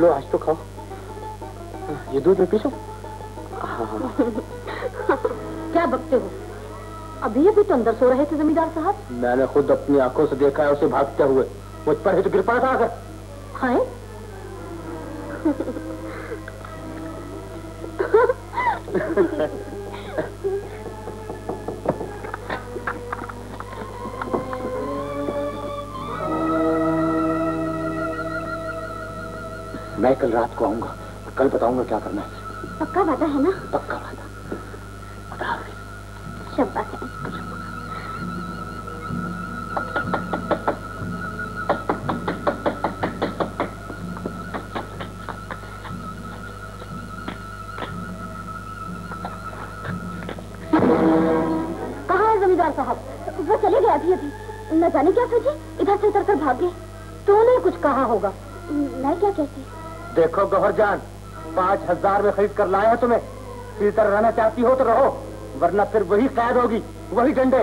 लो आज तो खाओ। ये दूध में पीसो। हाँ हाँ। क्या बकते हो? अभी अभी तो अंदर सो रहे थे जमींदार साहब? मैंने खुद अपनी आँखों से देखा है उसे भागते हुए। मुझ पर ही तो गिर पड़ा था आकर। हाय मैं कल रात को आऊँगा और कल बताऊँगा क्या करना है। पक्का वादा है ना? पक्का वादा। शब्बास कहाँ जमींदार साहब? वो चले गए अभी अभी। न जाने क्या सोचे इधर से उतर कर भाग गए। तूने कुछ कहा होगा। मैं क्या कहती? देखो गोहर जान, पाँच हज़ार में खरीद कर लाया तुम्हें। फिर रहना चाहती हो तो रहो, वरना फिर वही कैद होगी, वही डंडे।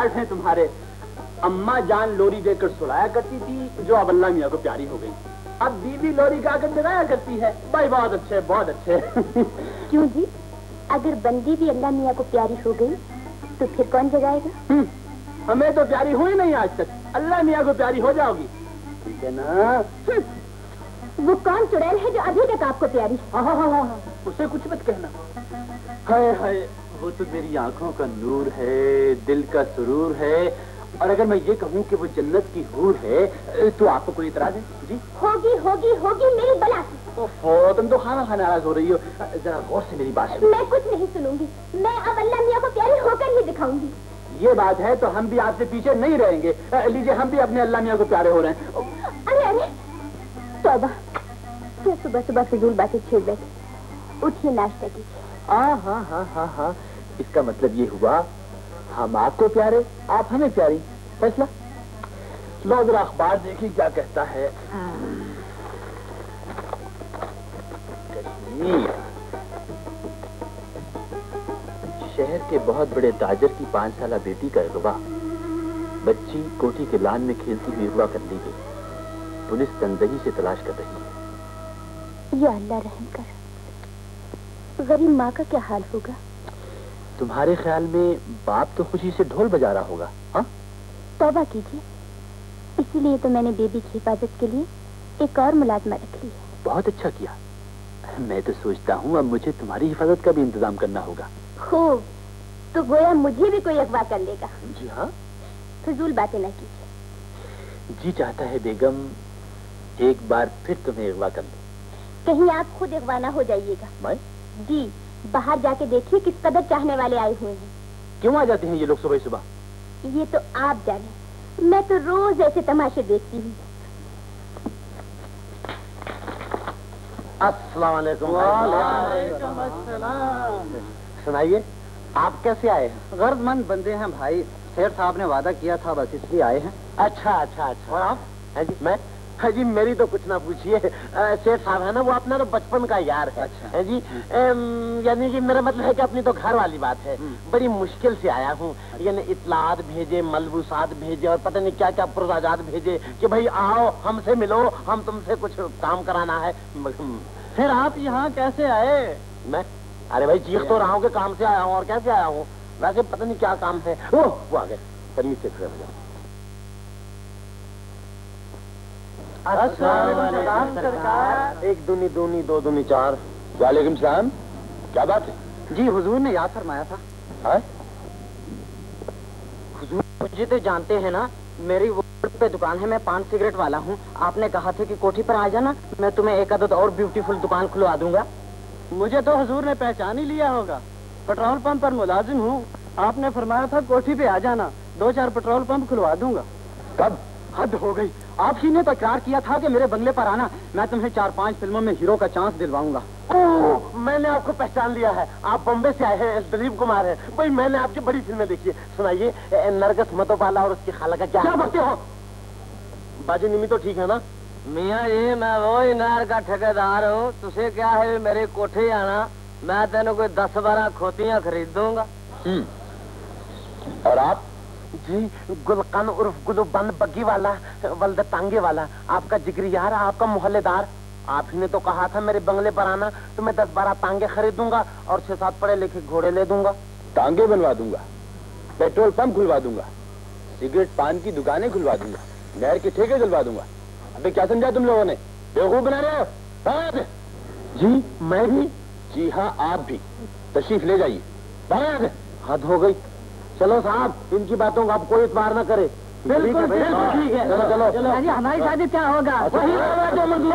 ठाठ हैं तुम्हारे। अम्मा जान लोरी देकर सुलाया करती थी जो अब अल्लाह मियाँ को प्यारी हो गई। अब बीबी लोरी गाकर जगाया करती है। भाई बहुत अच्छे बहुत अच्छे क्यों जी? अगर बंदी भी अल्लाह मियाँ को प्यारी हो गई तो फिर कौन जगाएगा? हम्म, हमें तो प्यारी हुई नहीं आज तक। अल्लाह मियाँ को प्यारी हो जाओगी। ठीक है ना? वो कौन चुड़ैल है जो अभी तक आपको प्यारी? हाँ हाँ हाँ हाँ हाँ, उसे कुछ मत कहना। हाय हाय वो तो मेरी आँखों का नूर है दिल का सुरूर है। और अगर मैं ये कहूँ कि वो जन्नत की हूर है तो आपको कोई इतराज है? जी। होगी होगी होगी मेरी बला। ओफो तुम तो खाना खाना नाराज़ हो रही हो। जरा गौर से मेरी बात मैं कुछ नहीं सुनूँगी। मैं अब अल्लाह मियाँ को प्यारी होकर ही दिखाऊँगी। ये बात है तो हम भी आपसे पीछे नहीं रहेंगे। लीजिए हम भी अपने अल्लाह मियाँ को प्यारे हो रहे हैं। अरे अरे। तौबा सुबह सुबह फिजूल बातें छेड़ बैठे। उठिए नाश्ता कीजिए। हाँ हाँ हाँ हाँ हाँ। इसका मतलब ये हुआ, हम आपको प्यारे, आप हमें प्यारी। फैसला? लो जरा अखबार देखिए क्या कहता है? कश्मीर। शहर के बहुत बड़े ताजर की पाँच साल बेटी का अगवा। बच्ची कोठी के लान में खेलती हुई अगवा कर ली गई। पुलिस तंजही से तलाश कर रही है। या अल्लाह रहम कर। गरीब माँ का क्या हाल होगा? तुम्हारे ख्याल में बाप तो खुशी से ढोल बजा रहा होगा हाँ? तौबा कीजिए। इसीलिए तो मैंने बेबी की हिफाजत के लिए एक और मुलाजमा रख ली है। बहुत अच्छा किया। मैं तो सोचता हूँ अब मुझे तुम्हारी हिफाजत का भी इंतज़ाम करना होगा। हो तो गोया मुझे भी कोई अगवा कर लेगा। जी हाँ। फजूल बातें न कीजिए। जी चाहता है बेगम एक बार फिर तुम्हें अगवा कर लूँ। कहीं आप खुद अगवा ना हो जाइएगा। मैं? जी। बाहर जाके देखिए किस कदर चाहने वाले आए हुए हैं। क्यों आ जाते हैं ये लोग सुबह सुबह? ये तो आप जाने। मैं तो रोज ऐसे तमाशे देखती हूँ। अस्सलाम वालेकुम सुनाइए आप कैसे आए हैं? गर्दमंद बंदे हैं भाई। शेर साहब ने वादा किया था बस इसलिए आए हैं। अच्छा अच्छा अच्छा। और आप? है जी मैं जी मेरी तो कुछ ना पूछिए। सेठ साहब है ना वो अपना तो बचपन का यार है। अच्छा। है जी यानी कि मेरा मतलब है कि अपनी तो घर वाली बात है। बड़ी मुश्किल से आया हूँ। यानी इतलात भेजे मलबूसात भेजे और पता नहीं क्या क्या पुरजाजात भेजे कि भाई आओ हमसे मिलो हम तुमसे कुछ काम कराना है। फिर आप यहाँ कैसे आए? मैं अरे भाई चीख तो रहा हूँ कि काम से आया हूँ और कैसे आया हूँ। वैसे पता नहीं क्या काम है। ओह वो आ गए। से खड़े हो जाओ। सरकार एक दूनी दूनी दो दूनी चार। वालेकुम सलाम। क्या बात है? जी हुजूर ने याद फरमाया था। हाँ? हुजूर मुझे तो जानते हैं ना मेरी पे दुकान है मैं पान सिगरेट वाला हूँ। आपने कहा था कि कोठी पर आ जाना मैं तुम्हें एक आदत और ब्यूटीफुल दुकान खुलवा दूँगा। मुझे तो हुजूर ने पहचान ही लिया होगा। पेट्रोल पंप पर मुलाजिम हूँ। आपने फरमाया था कोठी पे आ जाना दो चार पेट्रोल पंप खुलवा दूँगा। कब? हद हो गई। आप ही ने तो इकरार किया था कि मेरे बंगले पर आना। मैं तुम्हें चार पाँच फ़िल्मों में हीरो का चांस दिलवाऊँगा। मैंने आपको पहचान लिया है। आप बम्बे से आए हैं दिलीप कुमार है। भाई मैंने आपकी बड़ी फ़िल्में देखी है। सुनाइए नरगस मतोपाला और उसकी खाला का क्या क्या बकते हो? बाजी निमी तो ठीक है ना? मियाँ जी मैं वो इनार का ठेकेदार हूँ। तुझे क्या है मेरे कोठे आना? मैं तेन कोई दस बारह खोतियाँ खरीद दूँगा। और आप? जी गुलकन उर्फ़ गुलबंद बग्गी वाला वल्द तांगे वाला आपका जिगरी यार आपका मोहल्लेदार। आप ही ने तो कहा था मेरे बंगले पर आना तो मैं दस बारह तांगे खरीदूँगा और छह सात पढ़े लिखे घोड़े ले दूँगा। टांगे बनवा दूँगा पेट्रोल पंप खुलवा दूँगा सिगरेट पान की दुकानें खुलवा दूँगा नहर के ठेके दिलवा दूँगा। अबे क्या समझा तुम लोगों ने? बेवकूफ़ बना रहे हो? हाँ? जी मैं भी। जी हाँ आप भी। तशरीफ़ ले जाइए। हद हो गई। चलो साहब इनकी बातों को आप कोई इतवार ना करे। बिल्कुल ठीक है चलो चलो। चलो हमारी शादी क्या होगा? वही होगा जो मंजूर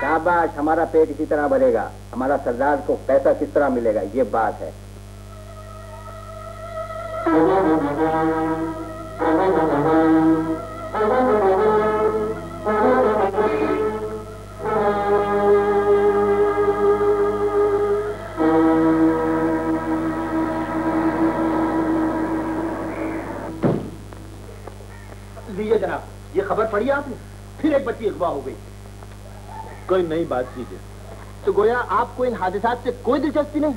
शाबाश, हमारा पेट इसी तरह भरेगा। हमारा सरदार को पैसा किस तरह मिलेगा? ये बात है। हो गई कोई नई बात कीजिए। तो गोया, आपको इन हादसात से कोई दिलचस्पी नहीं?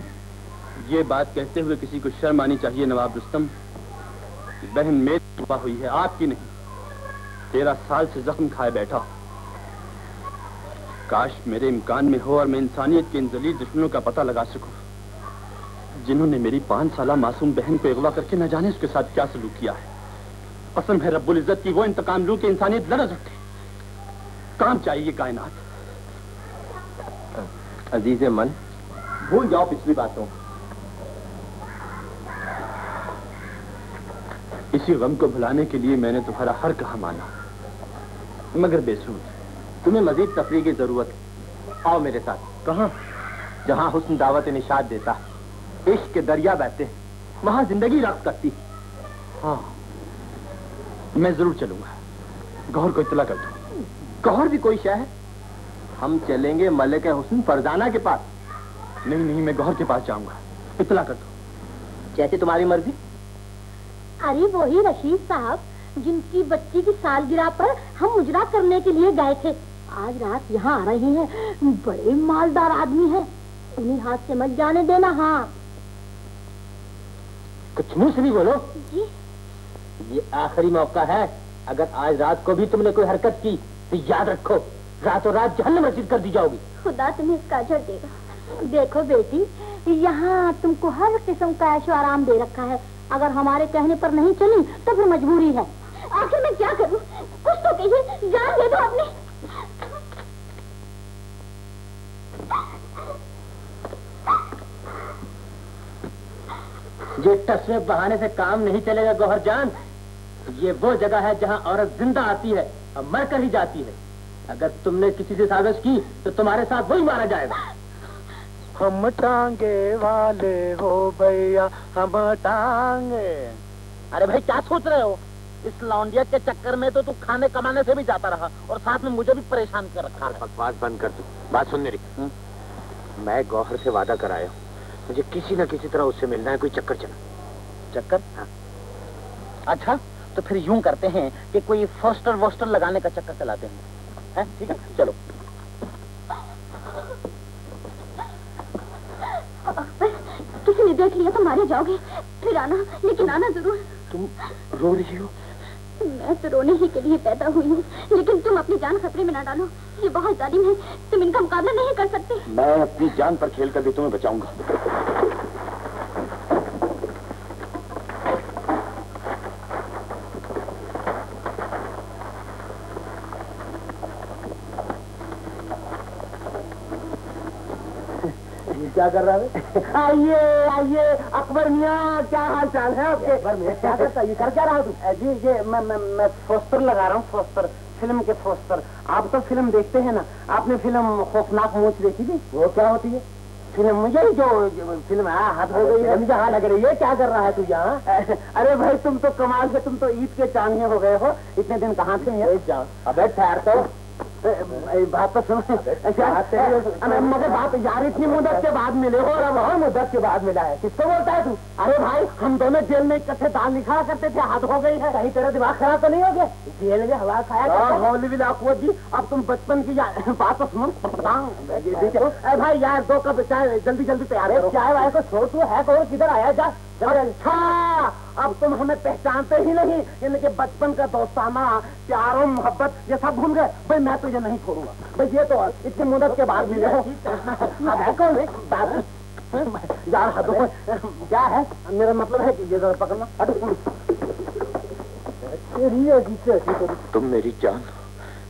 ये बात कहते हुए किसी को शर्म आनी चाहिए, नवाब रुस्तम। बहन मेरी अगवा हुई है, आपकी नहीं। तेरह साल से जख्म खाए बैठा। काश मेरे इम्कान में हो और मैं इंसानियत के इन जलील दुश्मनों का पता लगा सकूँ। जिन्होंने मेरी पाँच साल मासूम बहन को अगवा करके न जाने उसके साथ क्या सलूक किया है। कसम है रब्बुल इज़्ज़त की वो इंतकाम लू कि इंसानियत लड़स उठे काम चाहिए कायनात। अज़ीज़ मन भूल जाओ पिछली बातों। इसी गम को भुलाने के लिए मैंने तुम्हारा हर कहा माना। मगर बेसूद तुम्हें मजीद तफरी की ज़रूरत आओ मेरे साथ। कहा? जहाँ हुस्न दावत निशाद देता इश्क के दरिया बहते वहाँ ज़िंदगी रक्त करती। हाँ। मैं ज़रूर चलूँगा। गौर को इतला कर दो। गौर भी कोई शह है? हम चलेंगे मलिक हुस्न फरजाना के पास। नहीं नहीं मैं गौर के पास जाऊँगा। इतला कर दो। जैसे तुम्हारी मर्ज़ी। अरे वही रशीद साहब जिनकी बच्ची की सालगिरह पर हम उजरा करने के लिए गए थे। आज रात यहाँ आ रही हैं। बड़े मालदार आदमी हैं। उन्हीं हाथ से मत जाने देना हाँ। कुछ मुँह से भी बोलो। जी। ये आखिरी मौका है। अगर आज रात को भी तुमने कोई हरकत की याद रखो रातों रात जहन मस्जिद कर दी जाओगी। खुदा तुम्हें इसका अजर देगा। देखो बेटी यहाँ तुमको हर किस्म का ऐशो आराम दे रखा है। अगर हमारे कहने पर नहीं चली तो फिर मजबूरी है। आखिर मैं क्या करूँ? कुछ तो कहिए जान दे दो अपने। ये तस्वीर बहाने से काम नहीं चलेगा गोहर जान। ये वो जगह है जहाँ औरत ज़िंदा आती है। और मर कर ही जाती है। अगर तुमने किसी से साजिश की तो तुम्हारे साथ वही मारा जाएगा। हम टांगे वाले हो भैया हम टांगे। अरे भाई क्या सोच रहे हो? इस लौंडिया के चक्कर में तो तू खाने कमाने से भी जाता रहा और साथ में मुझे भी परेशान कर रखा है। बकवास बंद कर तू। बात सुन मेरी। मैं गौहर से वादा कराया हूँ। मुझे किसी न किसी तरह उससे मिलना है कोई चक्कर चला। चक्कर? हाँ। अच्छा। तो फिर यूँ करते हैं कि कोई फोस्टर वोस्टर लगाने का चक्कर चलाते हैं। हैं? ठीक है? चलो। किसी ने देख लिया तो मारे जाओगे। फिर आना लेकिन आना ज़रूर। तुम रो रही हो? मैं तो रोने ही के लिए पैदा हुई हूँ लेकिन तुम अपनी जान खतरे में ना डालो। ये बहुत जालिम है तुम इनका मुकाबला नहीं कर सकते। मैं अपनी जान पर खेल कर भी तुम्हें बचाऊँगा। क्या कर रहा है? आइए आइए अकबर मियाँ क्या हाल चाल है आपके? अकबर मियाँ क्या करता ये कर क्या रहा तू? जी ये मैं मैं मैं पोस्टर लगा रहा हूँ पोस्टर फ़िल्म के पोस्टर आप तो फ़िल्म देखते हैं ना? आपने फ़िल्म खौफनाक मूछ देखी थी? वो क्या होती है? फ़िल्म यही जो, जो फ़िल्म है हाथ हो गई है। जहाँ लग रही है क्या कर रहा है तू यहाँ? अरे भाई तुम तो कमाल से तुम तो ईद के चांदे हो गए हो। इतने दिन कहाँ थे? अबे ठहर तो। बात तो सुनो। मगर बात यार इतनी मुद्दत के बाद मिले हो और अब और मुद्दत के बाद मिला है। किसको बोलता है तू? अरे भाई हम दोनों जेल में इकट्ठे दाल निकाला करते थे हाथ हो गई है। कहीं तेरा दिमाग खराब तो नहीं हो गया? जेल में हवा खाया होली विलाकुआ जी अब तुम बचपन की बात तो सुनो। अरे भाई यार दो कप चाय जल्दी जल्दी तैयार है चाय वाय को छोड़ तू है कौन? किधर आया जा? अच्छा अब तुम हमें पहचानते ही नहीं यानी कि बचपन का दोस्ताना प्यार और मोहब्बत ये सब भूल गए। भाई मैं तुझे नहीं छोड़ूँगा। भाई ये तो इतनी मुदत के बाद मिले हो। कौन यार हद क्या है? मेरा मतलब है कि ये जरा पकड़ना। हटो। तुम मेरी जान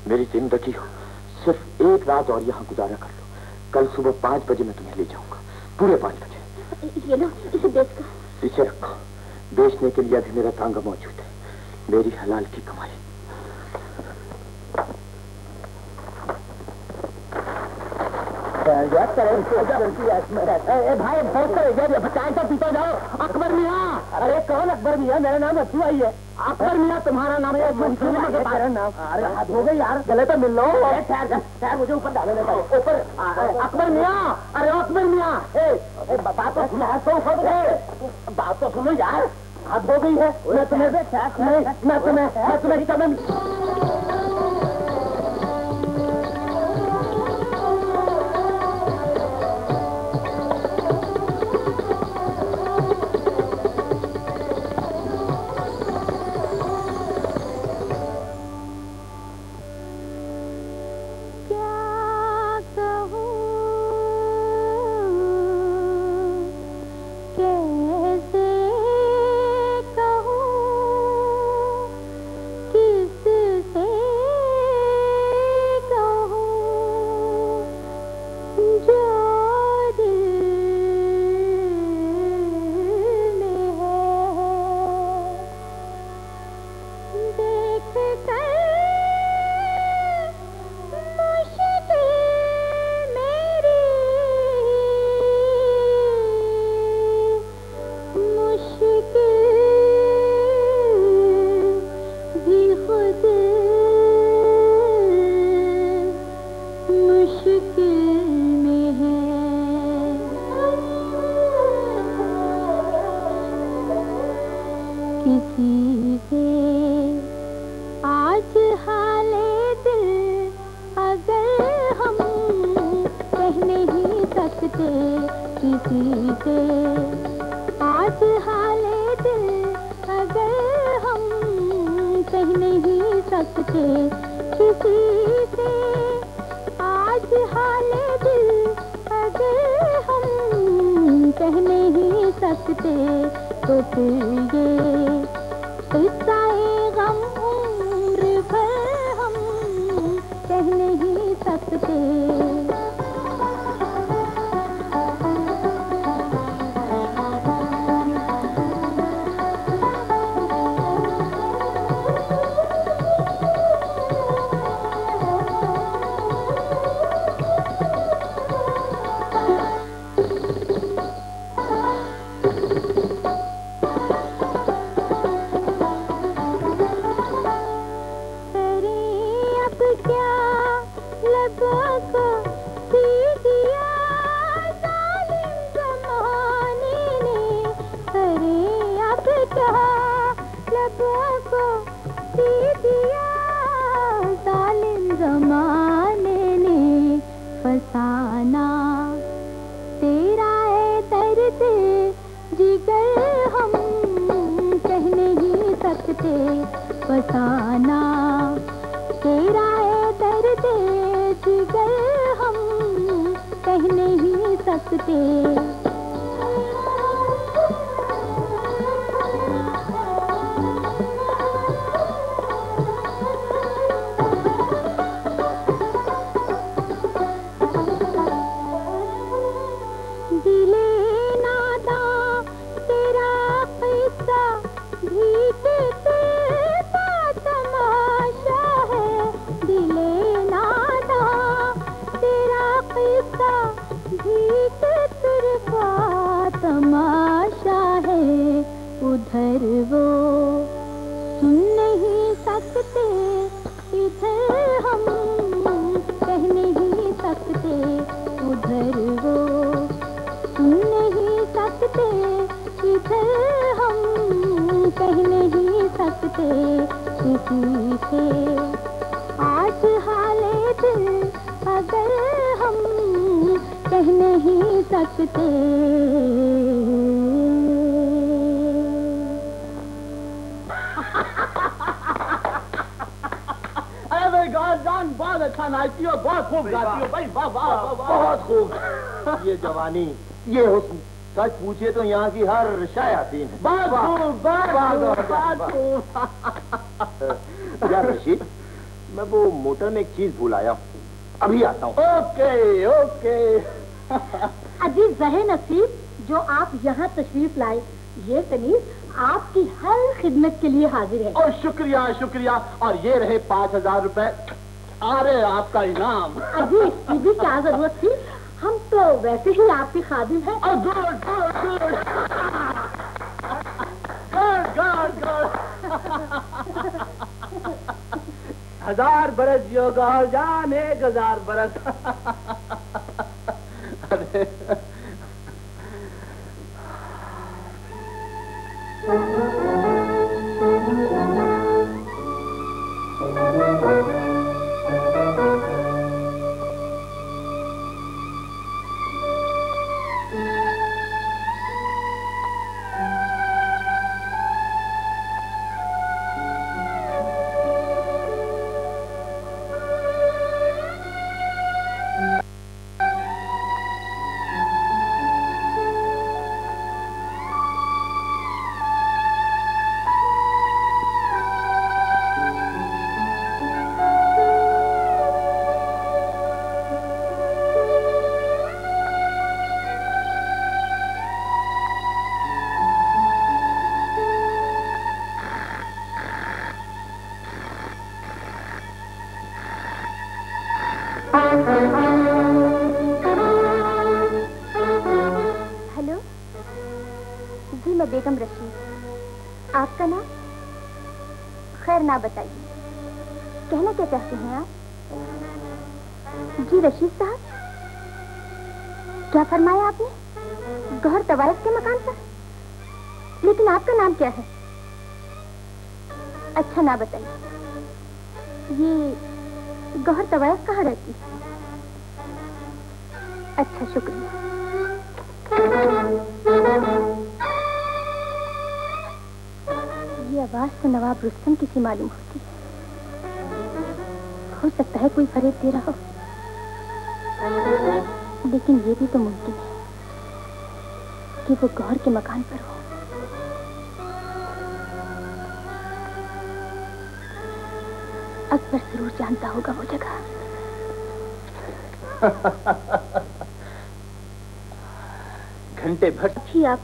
मेरी ज़िंदगी हो सिर्फ़ एक रात और यहाँ गुजारा कर लो। कल सुबह पाँच बजे मैं तुम्हें ले जाऊँगा। पूरे पाँच बजे। ये लो इसे बेच इसे रखो। बेचने के लिए अभी मेरा तांगा मौजूद है। मेरी हलाल की कमाई। भाई चाय तो पीता जाओ अकबर मियाँ अरे कौन अकबर मियाँ मेरा नाम अच्छू आई है अकबर मियाँ तुम्हारा नाम है नाम अरे हाथ हो गई यार गले तो मिल लो मुझे ऊपर डाले ऊपर अकबर मियाँ अरे अकबर मियाँ बात तो सुनो है, तो बात तो सुनो यार हाथ हो गई है मैं तुम्हें मैं तुम्हें मैं तुम्हें देख कर पूछिए तो यहाँ की हर है। खूब यार रशीद मैं वो मोटर में एक चीज़ भूल आया हूँ। अभी आता हूँ। Okay okay. अज़ीज़ रहे नसीब जो आप यहाँ तशरीफ़ लाए ये तनीज आपकी हर खिदमत के लिए हाजिर है। और शुक्रिया शुक्रिया। और ये रहे पाँच हज़ार रुपए। अरे आपका इनाम। अजी इसकी भी क्या ज़रूरत थी? वैसे ही आपकी खादिम है। और गुड हज़ार बरस योगा जान हज़ार बरस।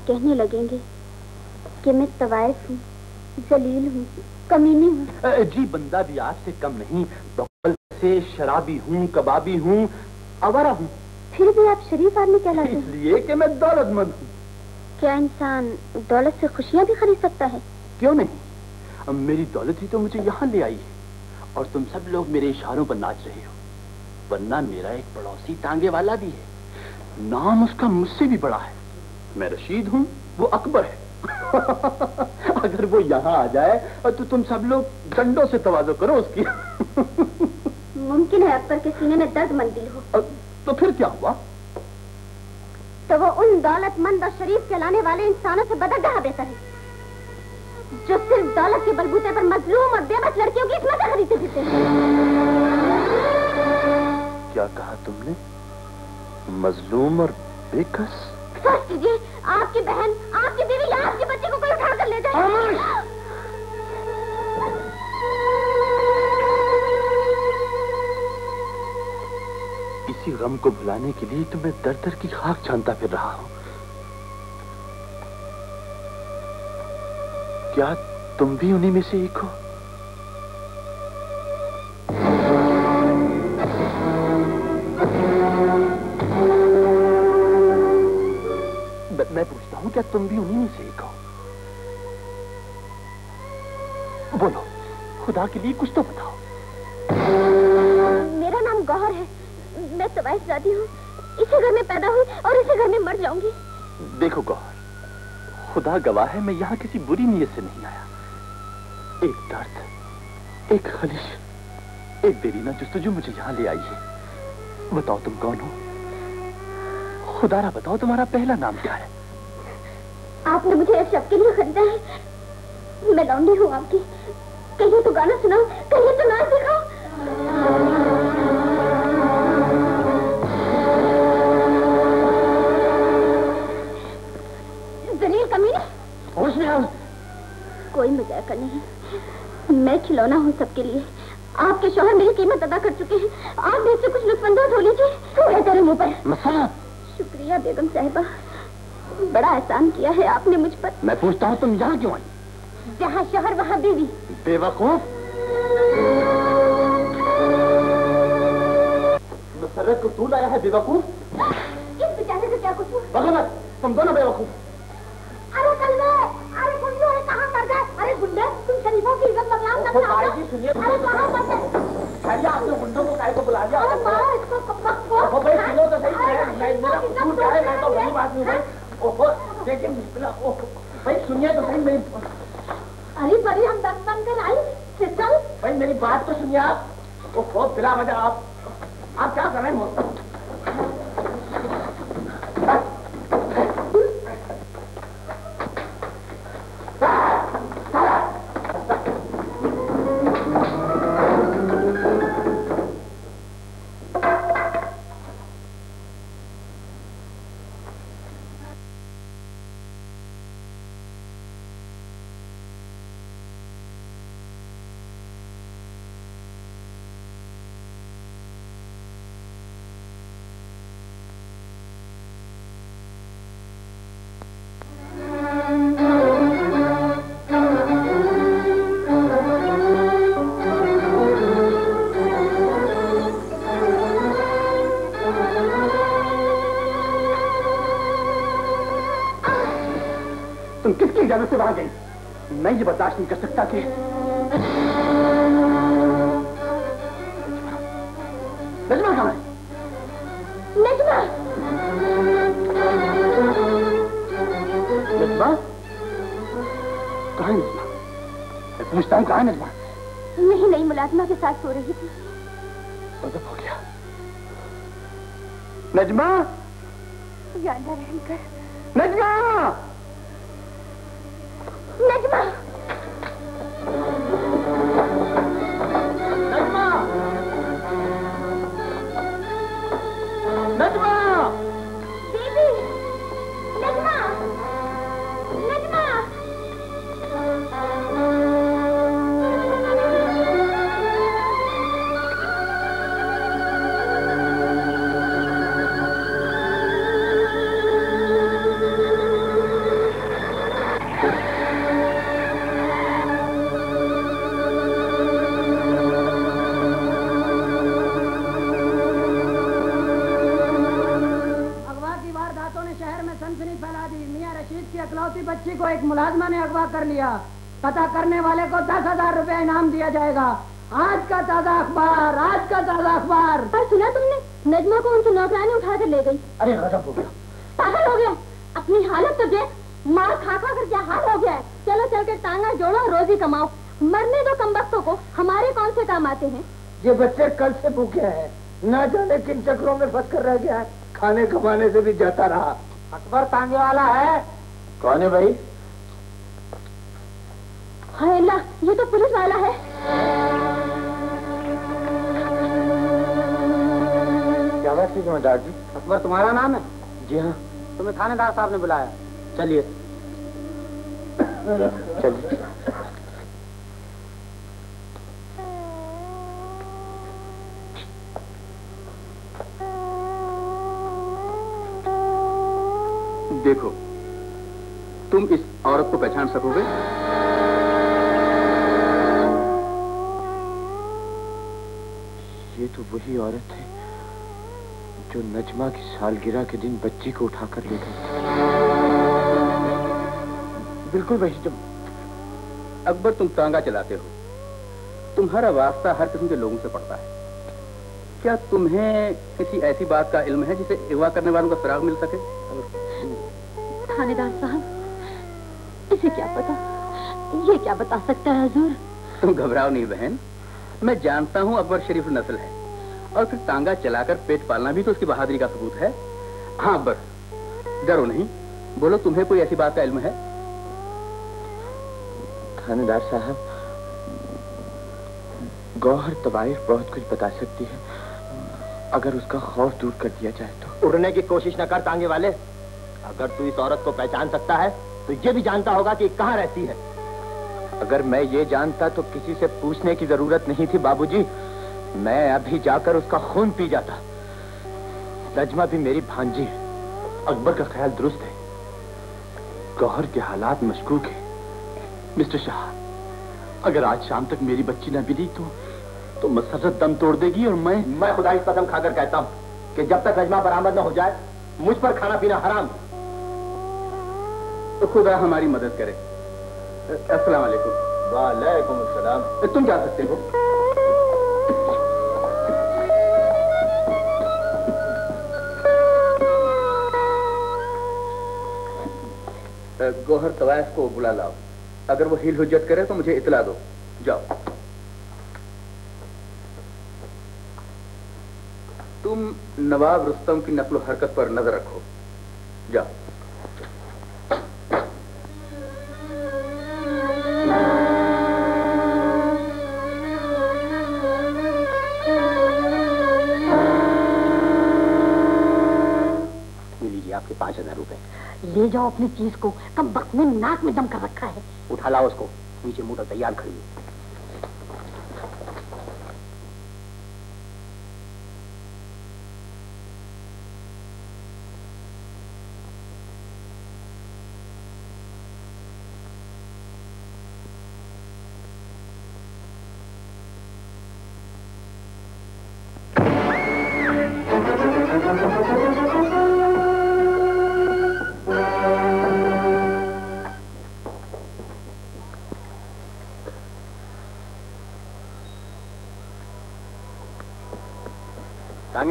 कहने लगेंगे कि मैं तवायफ हूँ जलील हूँ कमीनी हूँ। जी बंदा भी आपसे कम नहीं। से शराबी हूँ कबाबी हूँ आवारा हूँ। फिर भी आप शरीफ आदमी कहलाते हैं। इसलिए कि मैं दौलतमंद हूँ। क्या इंसान दौलत से खुशियाँ भी खरीद सकता है? क्यों नहीं? अब मेरी दौलत ही तो मुझे यहाँ ले आई है। और तुम सब लोग मेरे इशारों पर नाच रहे हो। वरना मेरा एक पड़ोसी टांगे वाला भी है। नाम उसका मुझसे भी बड़ा है। मैं रशीद हूँ वो अकबर है। अगर वो यहाँ आ जाए तो तुम सब लोग डंडों से तवाजो करो उसकी। मुमकिन है अकबर के सीने में दर्द मंदिल हो। तो फिर क्या हुआ? तो वो उन दौलतमंद और शरीफ कहलाने वाले इंसानों से बदलता बेहतर है जो सिर्फ़ दौलत के बलबूते पर मजलूम और बेबस लड़कियों की इसमत खरीदते फिरते हैं। क्या कहा तुमने? मजलूम और बेकस? कीजिए आपकी बहन, आपकी बीवी या आपके बच्चे को कोई उठा कर ले जाए। इसी गम को भुलाने के लिए तो मैं दर दर की खाक छानता फिर रहा हूँ। क्या तुम भी उन्हीं में से एक हो? हूँ क्या तुम भी उन्हीं में से एक हो? बोलो खुदा के लिए कुछ तो बताओ। मेरा नाम गौहर है। मैं तवाइशजादी हूँ। इसी घर में पैदा हुई और इसी घर में मर जाऊँगी। देखो गौर खुदा गवाह है मैं यहाँ किसी बुरी नीयत से नहीं आया। एक दर्द एक खलिश एक देरीना जस्तजू मुझे यहाँ ले आई है। बताओ तुम कौन हो? खुदारा बताओ तुम्हारा पहला नाम क्या है? आपने मुझे इस शब के लिए खरीदा है। मैं लौंडी हूँ आपकी। कहिए तो गाना सुनाओ कहिए तो नाच दिखाओ। जलील कमीने। कोई मज़ाक नहीं। मैं खिलौना हूँ सबके लिए। आपके शोहर मेरी कीमत अदा कर चुके हैं। आप भी इससे कुछ लुत्फानंदोज हो लीजिए। तेरे मुँह पर। मसला शुक्रिया बेगम साहिबा। बड़ा एहसान किया है आपने मुझ पर। मैं पूछता हूँ तुम यहाँ क्यों आई? जहाँ शहर वहाँ बीवी। बेवकूफ़। मसरत को तू लाया है बेवकूफ़? इस बेचारे से क्या कुछ हुआ? तुम दोनों बेवकूफ़। अरे कलवे अरे गुंडे अरे कहाँ मर गए? अरे गुंडे तुम शरीफों की इज़्ज़त बदनाम भाई हो जी, सुनिए, अरे कहाँ मर गए? खैरिया आपने गुंडों को काय को बुला लिया। अरे मारो इसको को भाई सुनो तो सही मैं मेरा कसूर क्या है? मैं तो है। गरीब आदमी हूँ ओहो देखिए मिश्रा भाई सुनिए तो सही मेरी अरे बड़ी हम दस बनकर आई फिर चल। भाई मेरी बात तो सुनिए आप। ओहो बिला वजह आप। आप क्या कर रहे हैं? मैं ये बर्दाश्त नहीं कर सकता कि नजमा कहाँ है? नजमा। नजमा? कहाँ है नजमा? मैं पूछता हूँ कहाँ है नजमा? नहीं नहीं मुलाजमा के साथ सो रही थी। गजब हो गया। नजमा? लिया पता करने वाले को दस हज़ार रुपया इनाम दिया जाएगा। आज का ताज़ा अखबार आज का ताज़ा अखबार। और सुना तुमने? नजमा को उनकी नौकरानी उठा कर ले गई। अरे गजब हो गया। पागल हो गया। अपनी हालत तो देख। मार खा खा कर क्या हाल हो गया है? चलो चल के टांगा जोड़ो रोजी कमाओ। मरने दो कम को। हमारे कौन से काम आते हैं? ये बच्चे कल से भूखे हैं। न जाने किन चक्रों में फंस कर रह गया है। खाने कमाने से भी जाता रहा। अकबर तांगे वाला है। कौन है भाई? हाय अल्लाह ये तो पुलिस वाला है। क्या बात है जमादार जी अकबर तुम्हारा नाम है? जी हाँ। तुम्हें थानेदार साहब ने बुलाया। चलिए। चलिए। देखो तुम इस औरत को पहचान सकोगे? तो वही औरत है जो नजमा की सालगिरह के दिन बच्ची को उठाकर ले गई बिल्कुल वही जब अकबर तुम तांगा चलाते हो। तुम्हारा वास्ता हर किस्म के लोगों से पड़ता है। क्या तुम्हें किसी ऐसी बात का इल्म है जिसे इवा करने वालों का सुराग मिल सके? थानेदार साहब इसे क्या पता? ये क्या बता सकता है हजूर? तुम घबराओ नहीं बहन। मैं जानता हूँ अकबर शरीफ नस्ल है। और फिर तांगा चलाकर पेट पालना भी तो उसकी बहादुरी का सबूत है। हाँ अकबर डरो नहीं। बोलो तुम्हें कोई ऐसी बात का इल्म है? थानेदार साहब गौहर तबाइर बहुत कुछ बता सकती है। अगर उसका खौफ दूर कर दिया जाए तो। उड़ने की कोशिश न कर तांगे वाले। अगर तू इस औरत को पहचान सकता है तो ये भी जानता होगा कि कहाँ रहती है। अगर मैं ये जानता तो किसी से पूछने की ज़रूरत नहीं थी बाबूजी। मैं अभी जाकर उसका खून पी जाता। नजमा भी मेरी भांजी है। अकबर का ख्याल दुरुस्त है। गौहर के हालात मशकूक है। मिस्टर शाह अगर आज शाम तक मेरी बच्ची न मिली तो तो मसरत दम तोड़ देगी और मैं मैं खुदा कसम खाकर कहता हूँ कि जब तक नजमा बरामद ना हो जाए मुझ पर खाना पीना हराम तो खुदा हमारी मदद करे। अस्सलाम वालेकुम। वालेकुम तुम जा सकते हो? गौहर तवायफ को बुला लाओ। अगर वो हिल हुज्जत करे तो मुझे इतला दो। जाओ। तुम नवाब रुस्तम की नकलो हरकत पर नज़र रखो। जाओ। ले जाओ अपनी चीज़ को। कब वक्त में नाक में दम कर रखा है। उठा लाओ उसको। नीचे मोटर तैयार खड़ी है।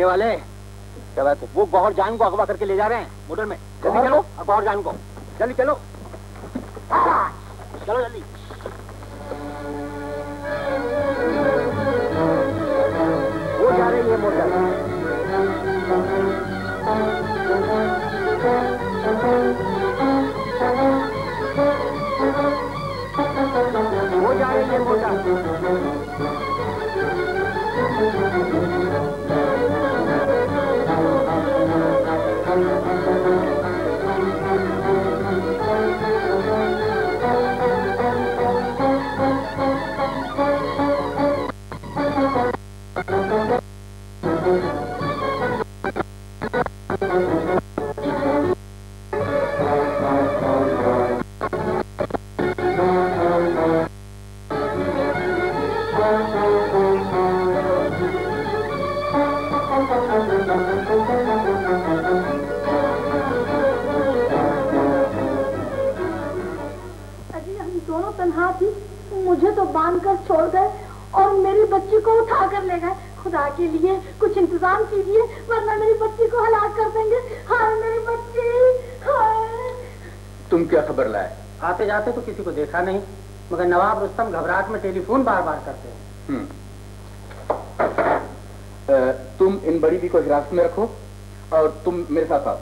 टांगे वाले। क्या बात है? वो गौहर जान को अगवा करके ले जा रहे हैं मोटर में। जल्दी चलो गौहर जान को। जल्दी चलो। चलो जल्दी। किसी को देखा नहीं, मगर नवाब रुस्तम घबराहट में टेलीफोन बार बार करते हैं हम्म। तुम इन बड़ी भी को हिरासत में रखो और तुम मेरे साथ आओ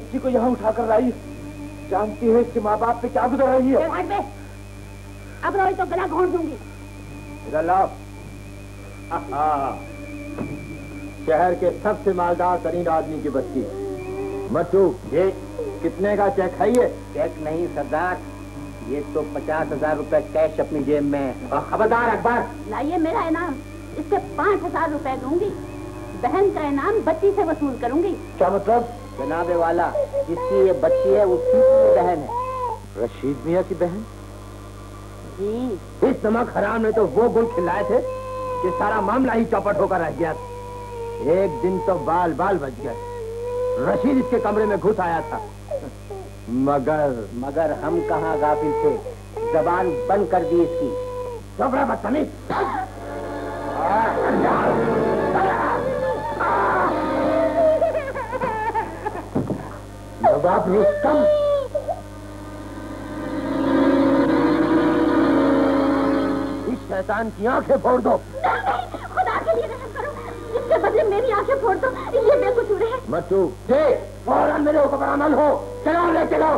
बच्ची को यहाँ उठाकर लाई। जानती है इसके माँ बाप पे क्या गुजर रही है? अब रोई तो गला घोड़ दूँगी। आहा। शहर के सबसे मालदार तरीन आदमी की बच्ची। मट्टू ये कितने का चेक है ये? चेक नहीं सरदार। ये तो पचास हज़ार रूपए कैश अपनी जेब में और खबरदार अखबार। लाइए मेरा इनाम। इसके पाँच हज़ार रूपए दूँगी। बहन का इनाम बच्ची से वसूल करूँगी। क्या मतलब? जनाबे वाला जिसकी ये बच्ची है उसकी बहन है। रशीद मियाँ की बहन? जी। इस नमक हराम ने तो वो गुल खिलाए थे कि सारा मामला ही चौपट होकर रह गया एक दिन तो बाल बाल बच गए। रशीद इसके कमरे में घुस आया था। मगर मगर हम कहाँ गाफिल थे? जबान बंद कर दी इसकी। चौपड़ा बदतमीज। नवाब रुस्तम इस शैतान की आँखें फोड़ दो। खुदा के लिए रहम करो। इसके बदले मेरी आँखें फोड़ दो। ये बेकसूर है। मट्टू दे फ़ौरन मेरे ऊपर अमल हो। चलो ले चलो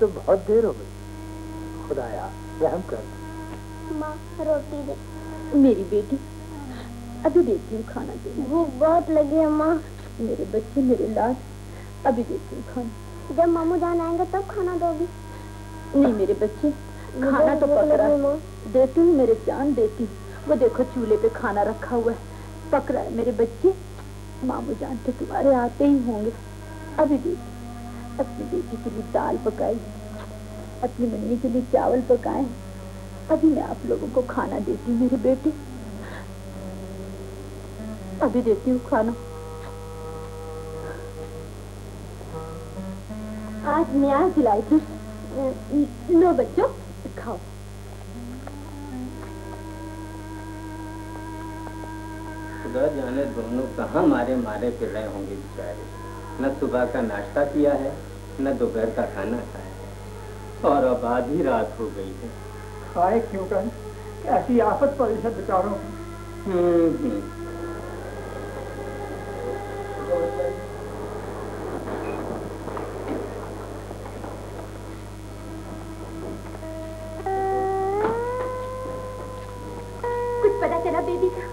तो बहुत देर हो गई। खुदाया रहम कर। माँ रोटी दे। मेरी बेटी अभी देती हूँ खाना देना भूख बहुत लगी है माँ। मेरे बच्चे मेरे लाल अभी देती हूँ खाना। जब मामू जान आएँगे तब खाना दोगी। नहीं मेरे बच्चे खाना तो पक रहा है देती हूँ मेरे जान देती हूँ। वो देखो चूल्हे पे खाना रखा हुआ है। पक रहा है मेरे बच्चे। मामू जान तो तुम्हारे आते ही होंगे। अभी देती अपनी बेटी के लिए दाल पकाई, अपनी मम्मी के लिए चावल पकाए। अभी मैं आप लोगों को खाना देती हूँ, मेरे बेटे। अभी देती हूँ खाना। आज मैं आज खिलाई थी। लो बच्चों, खाओ। जाने दोनों कहाँ मारे मारे फिर रहे होंगे बेचारे। न सुबह का नाश्ता किया है न दोपहर का खाना खाया है। और अब आधी रात हो गई है। खाए क्यों कर ऐसी आफत पड़ी है बेचारों हम्म। कुछ पता चला बेबी का?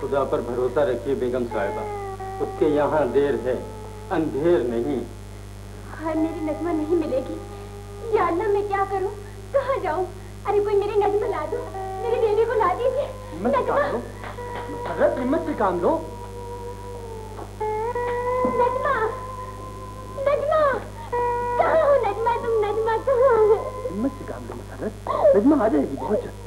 खुदा पर भरोसा रखिए बेगम साहिबा। उसके यहाँ देर है अंधेर नहीं। हाय मेरी नजमा नहीं मिलेगी। या अल्लाह मैं क्या करूँ? कहाँ जाऊँ? अरे कोई मेरी नजमा ला दो। मेरी बेबी को ला दीजिए। हिम्मत से काम लो। नजमा। नजमा। कहाँ हो नजमा तुम? नजमा कहाँ हो? हिम्मत से काम लो मसरत नजमा आ जाएगी बहुत जल्द।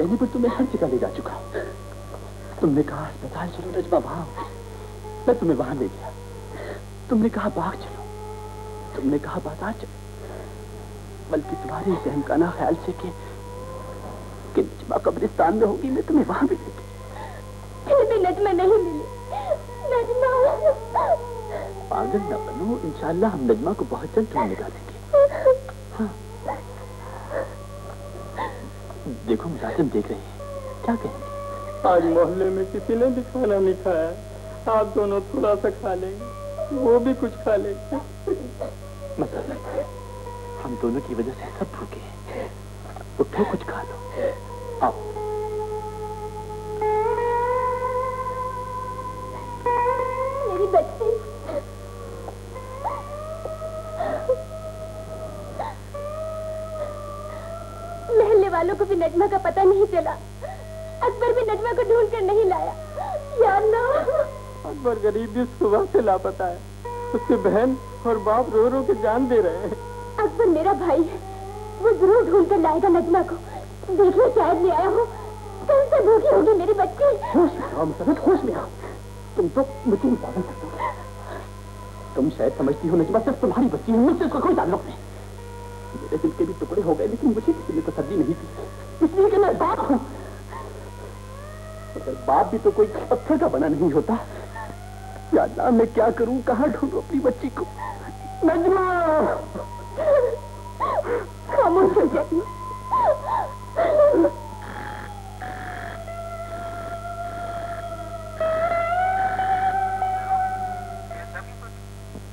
कहने पर तुम्हें हर जगह ले जा चुका तुमने कहा अस्पताल चलो रजमा वहाँ मैं तुम्हें वहाँ ले गया। तुमने कहा बाग चलो। तुमने कहा बाज़ार चलो। बल्कि तुम्हारे इस अहमकाना ख्याल से कि कि नजमा कब्रिस्तान में होगी मैं तुम्हें वहाँ भी ले फिर भी नजमा नहीं मिली। नजमा पागल न बनो इंशाल्लाह हम नजमा को बहुत जल्द ढूंढ निकालेंगे हाँ देखो मुलाजिम देख रहे हैं। क्या कहेंगे? आज मोहल्ले में किसी ने भी खाना नहीं खाया। आप दोनों थोड़ा सा खा लेंगे। वो भी कुछ खा लेंगे। मतलब हम दोनों की वजह से सब भूखे हैं। उठो कुछ खा लो। आओ। मेरी बच्ची। वालों को भी नजमा का पता नहीं चला। अकबर भी नजमा को ढूंढ कर नहीं लाया। अकबर गरीब भी सुबह से लापता है। उसके बहन और बाप रो रो के जान दे रहे हैं। अकबर मेरा भाई है। वो ज़रूर ढूंढ कर लाएगा नजमा को। देखिए शायद ले आया हो। कल से भूखी होगी मेरी बच्ची। होश में आओ तुम तो मुझे पागल तुम शायद समझती हो नजमा सिर्फ़ तुम्हारी बच्ची है मुझसे इसका कोई ताल्लुक नहीं। मेरे दिल के भी टुकड़े हो गए लेकिन मुझे किसी ने तसल्ली नहीं दी इसलिए कि मैं बाप हूँ। अगर बाप भी तो कोई पत्थर का बना नहीं होता। या अल्लाह मैं क्या करूँ? कहाँ ढूंढूं अपनी बच्ची को? नजमा! खामोश हो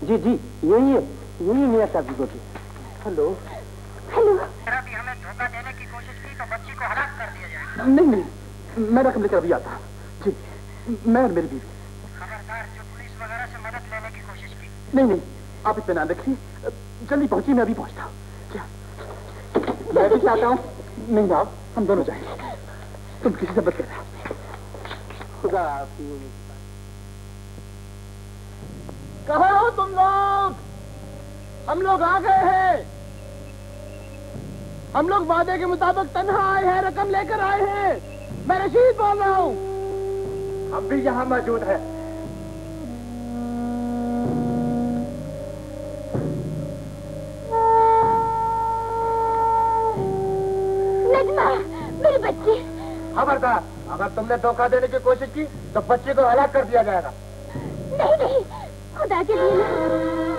जी जी यही है यही मियाँ साहब की। कोठी हेलो। हेलो। नहीं नहीं मैं रकम लेकर अभी आता जी मैं और मेरी बीवी। खबरदार जो पुलिस वगैरह से मदद लेने की कोशिश की। नहीं नहीं आप इत्मीनान रखिए। जल्दी पहुंचिए मैं अभी पहुँचता हूँ। क्या? मैं भी चाहता हूँ। नहीं आप हम दोनों जाएँगे। तुम किसी से मत कहना खुदा कहा हो तुम लोग? हम लोग आ गए हैं। हम लोग वादे के मुताबिक तनहा आए हैं रकम लेकर आए हैं। मैं रशीद बोल रहा हूँ। हम भी यहाँ मौजूद है। मेरी बच्ची। खबरदार अगर तुमने धोखा देने की कोशिश की तो बच्चे को हलाक कर दिया जाएगा। नहीं नहीं खुदा के लिए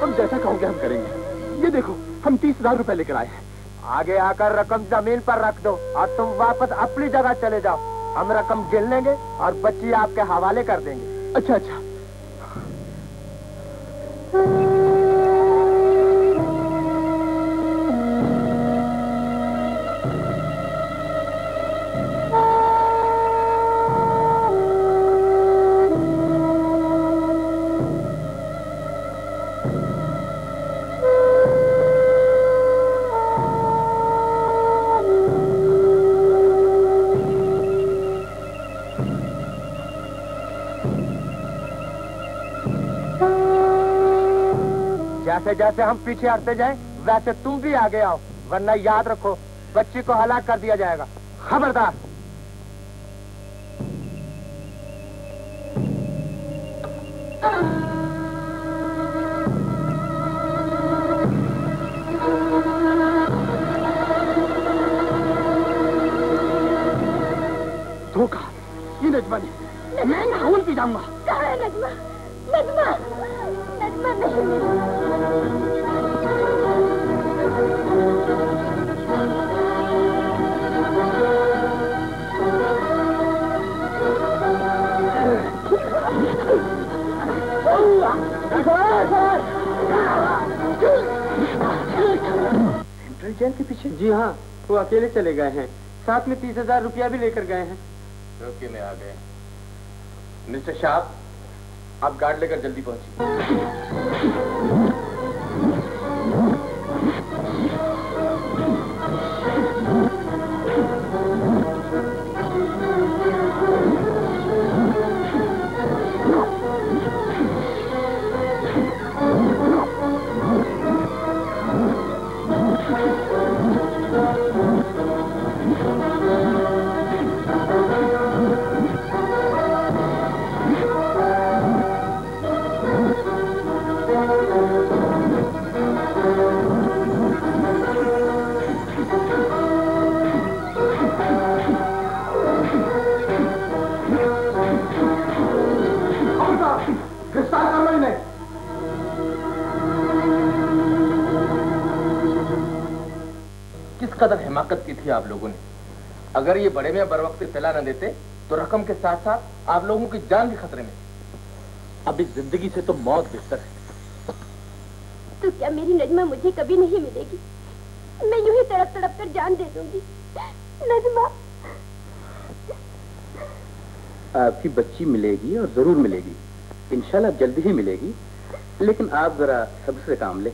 हम जैसा कहोगे हम करेंगे। ये देखो हम तीस हज़ार रुपए लेकर आए हैं। आगे आकर रकम ज़मीन पर रख दो और तुम वापस अपनी जगह चले जाओ। हम रकम गिन लेंगे और बच्ची आपके हवाले कर देंगे। अच्छा अच्छा। जैसे हम पीछे हटते जाए, वैसे तुम भी आगे आओ, वरना याद रखो, बच्ची को हलाक कर दिया जाएगा। खबरदार। अकेले चले गए हैं। साथ में तीस हज़ार रुपया भी लेकर गए हैं। रोके में आ गए। मिस्टर शाह, आप गार्ड लेकर जल्दी पहुंचिए। कदर हिमाकत की थी आप लोगों ने। अगर ये बड़े में बर वक्त फैला न देते तो रकम के साथ साथ आप लोगों की जान भी खतरे में। अब इस ज़िंदगी से तो मौत बेहतर है। तो क्या मेरी नजमा मुझे कभी नहीं मिलेगी? मैं यूँ ही तड़प तड़प कर जान दे दूँगी। नजमा। आपकी बच्ची मिलेगी और ज़रूर मिलेगी। इंशाल्लाह जल्दी ही मिलेगी। लेकिन आप जरा सब्र से काम ले।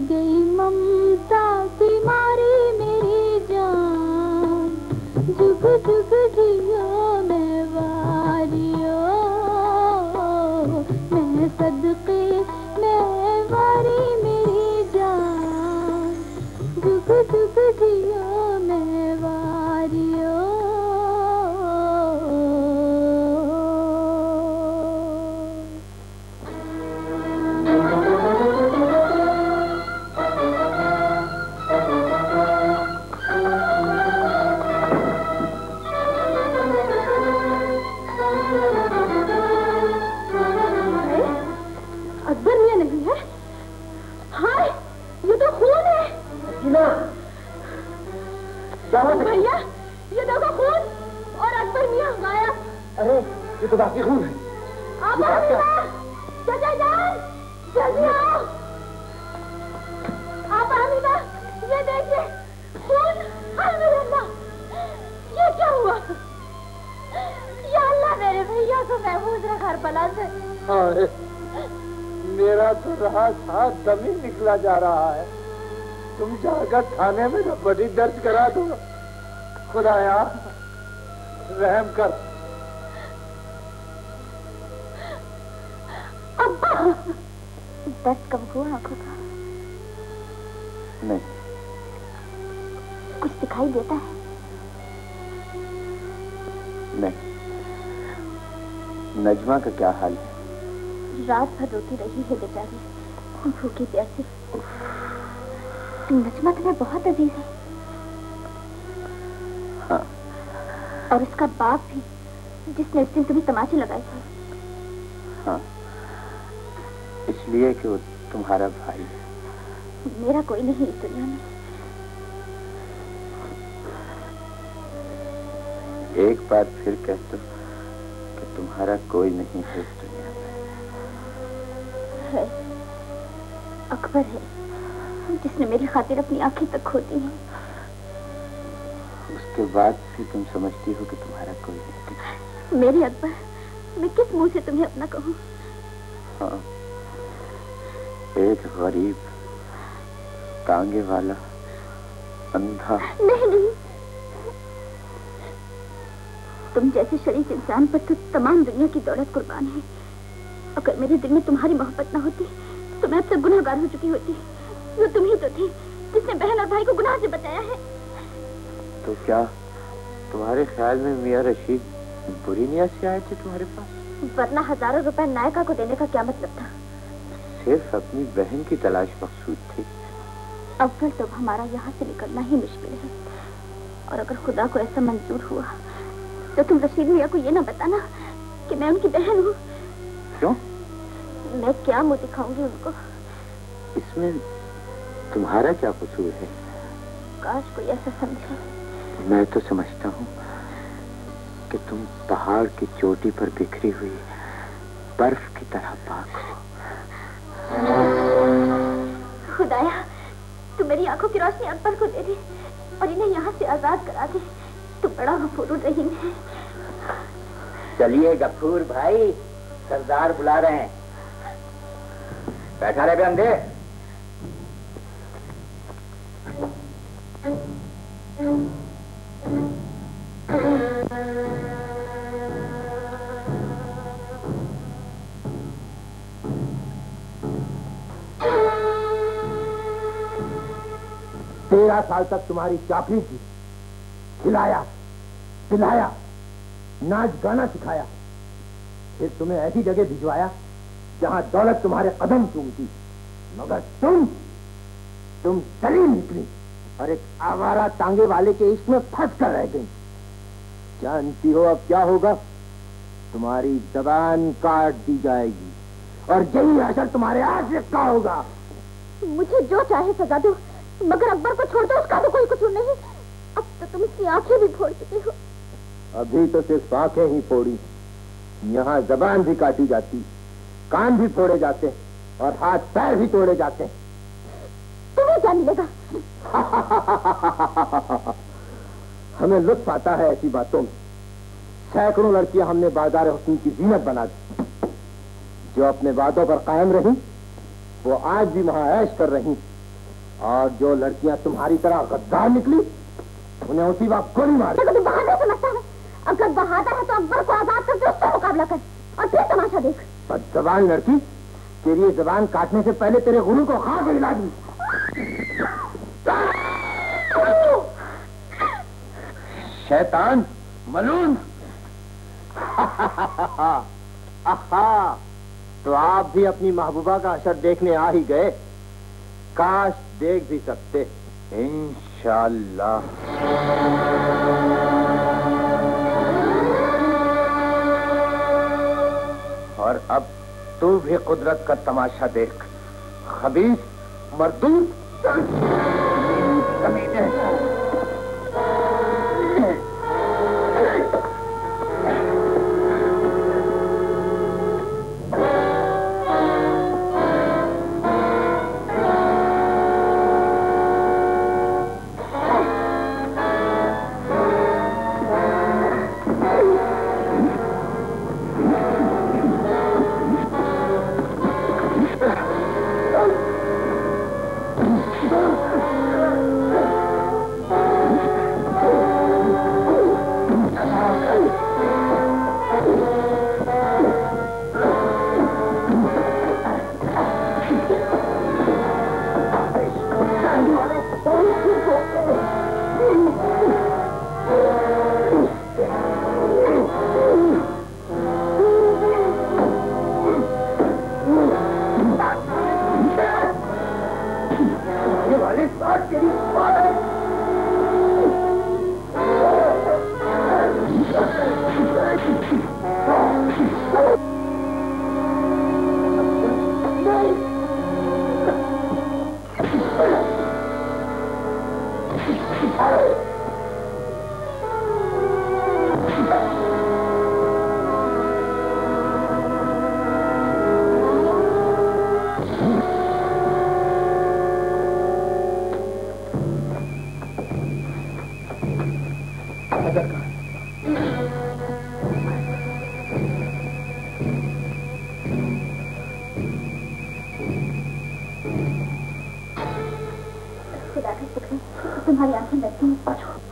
गई ममता बीमारी मेरी जान। जुग जुग ही निकला जा रहा है। तुम जाकर थाने में तो बड़ी दर्ज करा दो। खुदाया रहम कर। दर्द कब हुआ आँखों का? नहीं। कुछ दिखाई देता है? नहीं। नजमा का क्या हाल है? रात भर रोती रही है बेचारी। भूखी प्यासी। नजमा तुम्हें बहुत अज़ीज़ है। हाँ। और उसका बाप भी जिसने उस दिन तुम्हें तमाचे लगाए थे। हाँ। इसलिए कि वो तुम्हारा भाई है। मेरा कोई नहीं इस दुनिया में। एक बार फिर कह दो कि तुम्हारा कोई नहीं है इस दुनिया अकबर है जिसने मेरी खातिर अपनी आँखें तक खो दी हैं। उसके बाद भी तुम समझती हो कि तुम्हारा कोई नहीं मेरे अकबर मैं किस मुँह से तुम्हें अपना कहूँ? हाँ एक गरीब टांगे वाला अंधा। नहीं नहीं। तुम जैसे शरीफ इंसान पर तो तमाम दुनिया की दौलत कुर्बान है। अगर मेरे दिल में तुम्हारी मोहब्बत ना होती तो मैं अब तक गुनाहगार हो चुकी होती। वो तुम ही तो थे जिसने बहन और भाई को गुनाह से बचाया है। तो क्या तुम्हारे ख्याल में मियाँ रशीद बुरी नियत से आए थे तुम्हारे पास? वरना हज़ारों रुपए नायका को देने का क्या मतलब था? सिर्फ़ अपनी बहन की तलाश मकसूद थी। अव्वल तो हमारा यहाँ से निकलना ही मुश्किल है। और अगर खुदा को ऐसा मंजूर हुआ तो तुम रशीद मियाँ को ये ना बताना कि मैं उनकी बहन हूँ। क्यों? मैं क्या मुँह दिखाऊँगी उनको? इसमें तुम्हारा क्या कसूर है? काश कोई ऐसा समझे। मैं तो समझता हूँ कि तुम पहाड़ की चोटी पर बिखरी हुई बर्फ़ की तरह पाक हो। खुदाया तू मेरी आँखों की रोशनी अकबर को दे दे और इन्हें यहाँ से आज़ाद करा दे। तू बड़ा गफूर रहीम है। चलिए गफूर भाई सरदार बुला रहे हैं। बैठा रहे अंधे। तेरह साल तक तुम्हारी चाकरी की खिलाया, पिलाया, नाच गाना सिखाया, फिर तुम्हें ऐसी जगह भिजवाया जहाँ दौलत तुम्हारे कदम चूमती मगर तुम तुम चली निकली और एक आवारा टांगे वाले के इसमें फंस कर रह गई। जानती हो अब क्या होगा? तुम्हारी जबान काट दी जाएगी और यही असर तुम्हारे आज का होगा। मुझे जो चाहे सजा दो मगर अकबर को छोड़ दो उसका तो कोई कसूर नहीं। अब तो तुम इसकी आँखें भी फोड़ चुके हो। अभी तो सिर्फ़ आँखें ही फोड़ी। यहाँ जबान भी काटी जाती। कान भी तोड़े जाते और हाथ पैर भी तोड़े जाते तुम्हें क्या मिलेगा? हमें लुत्फ आता है ऐसी बातों में। सैकड़ों लड़कियाँ हमने बाज़ार हुस्न की जीनत बना दी। जो अपने वादों पर कायम रही वो आज भी वहाँ ऐश कर रही। और जो लड़कियाँ तुम्हारी तरह गद्दार निकली उन्हें उसी वक्त गोली मार। बहादुर समझता है अगर बहादुर है तो अकबर को आज़ाद करके उससे मुकाबला कर और फिर तमाशा देख। पर जबान लड़की, तेरी जबान काटने से पहले तेरे गुरु को खाक हिला दी। शैतान, मलून। तो आप भी अपनी महबूबा का असर देखने आ ही गए। काश देख भी सकते। इंशाल्लाह। और अब तू भी कुदरत का तमाशा देख। खबीस मरदूत। कमीने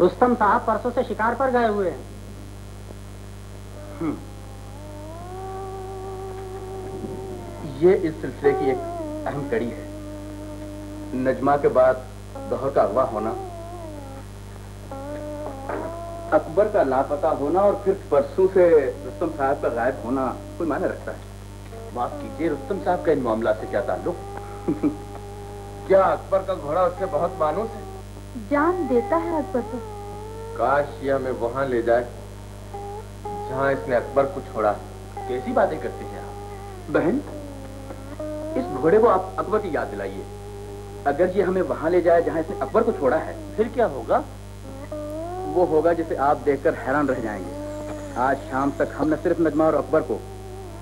रुस्तम साहब परसों से शिकार पर गए हुए हैं। ये इस सिलसिले की एक अहम कड़ी है। नजमा के बाद गौहर का अगवा होना, अकबर का लापता होना और फिर परसों से रुस्तम साहब का गायब होना कोई मायने रखता है। माफ़ कीजिए, रुस्तम साहब का इन मामला से क्या ताल्लुक? क्या अकबर का घोड़ा उससे बहुत मानूस है? जान देता है अकबर को। काश ये हमें वहाँ ले जाए जहाँ इसने अकबर को छोड़ा। कैसी बातें करती हैं आप? बहन इस घोड़े को आप अकबर की याद दिलाइए। अगर ये हमें वहाँ ले जाए जहाँ इसने अकबर को छोड़ा है फिर क्या होगा? वो होगा जिसे आप देखकर हैरान रह जाएँगे। आज शाम तक हम न सिर्फ़ नजमा और अकबर को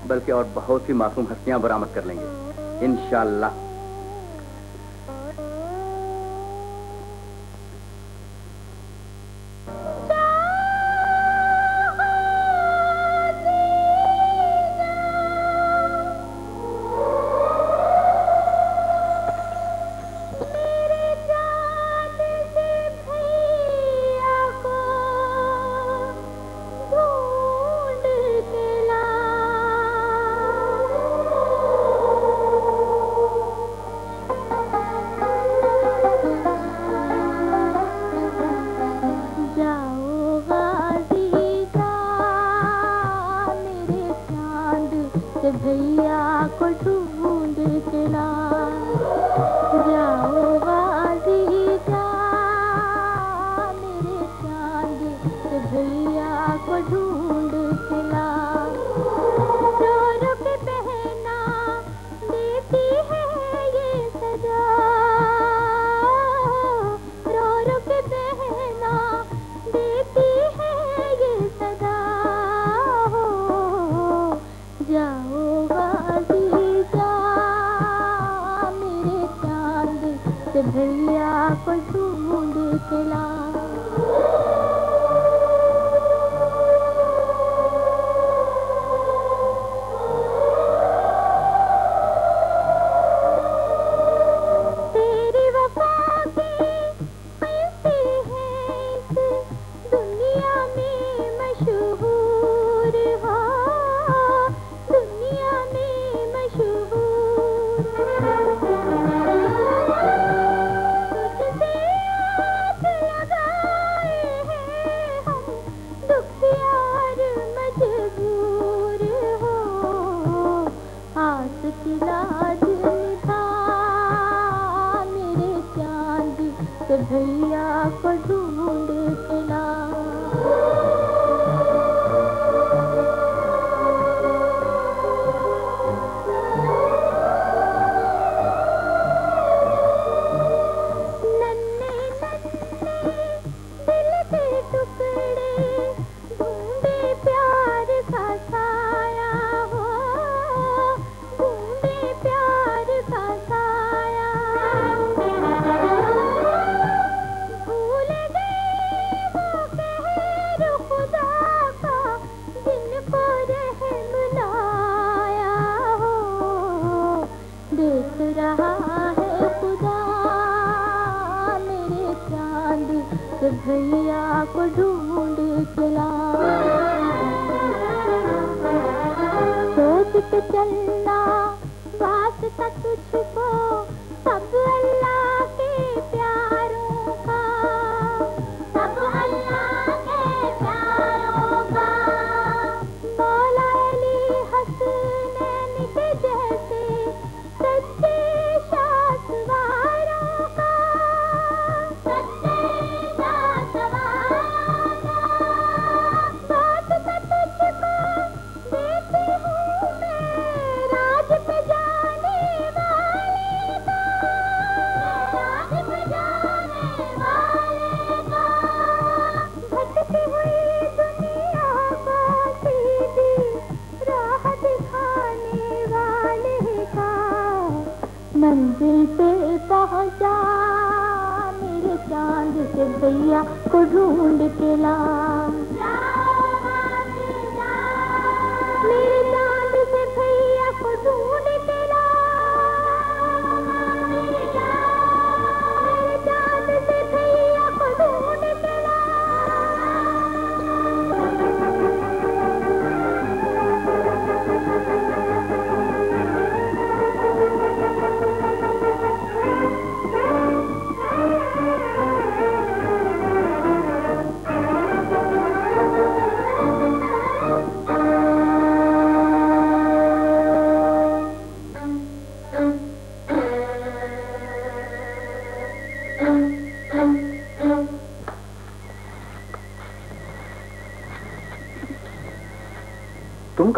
बल्कि और बहुत सी मासूम हस्तियाँ बरामद कर लेंगे। इंशाल्लाह।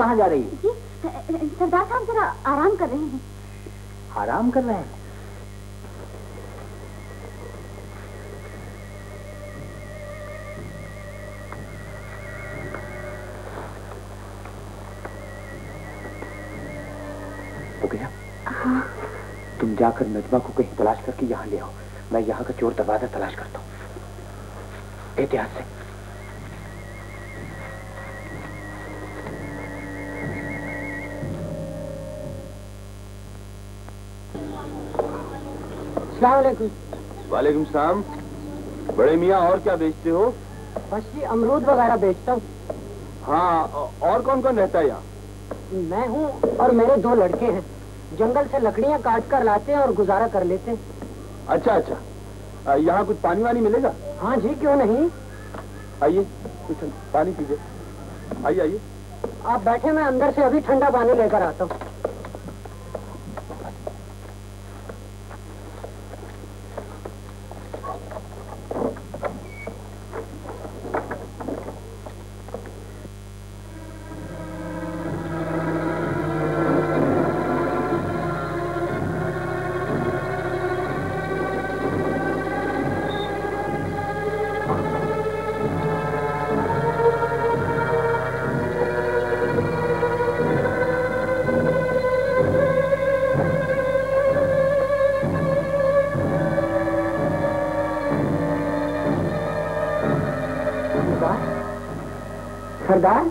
कहाँ जा रही है? सरदार साहब जरा आराम कर रहे हैं। आराम कर रहे हैं? हो गया? हाँ। तुम जाकर नजमा को कहीं तलाश करके यहाँ ले आओ। मैं यहाँ का चोर दरवाज़ा तलाश करता हूँ। एहतियात से। वालेकुम सलाम। बड़े मियाँ और क्या बेचते हो? बस जी अमरूद वगैरह बेचता हूँ। हाँ और कौन कौन रहता है यहाँ? मैं हूँ और मेरे दो लड़के हैं। जंगल से लकड़ियाँ काट कर लाते हैं और गुजारा कर लेते हैं। अच्छा अच्छा। यहाँ कुछ पानी वानी मिलेगा? हाँ जी क्यों नहीं? आइए कुछ पानी पीजिए। आइए आइए। आप बैठे मैं अंदर से अभी ठंडा पानी लेकर आता हूँ। सरदार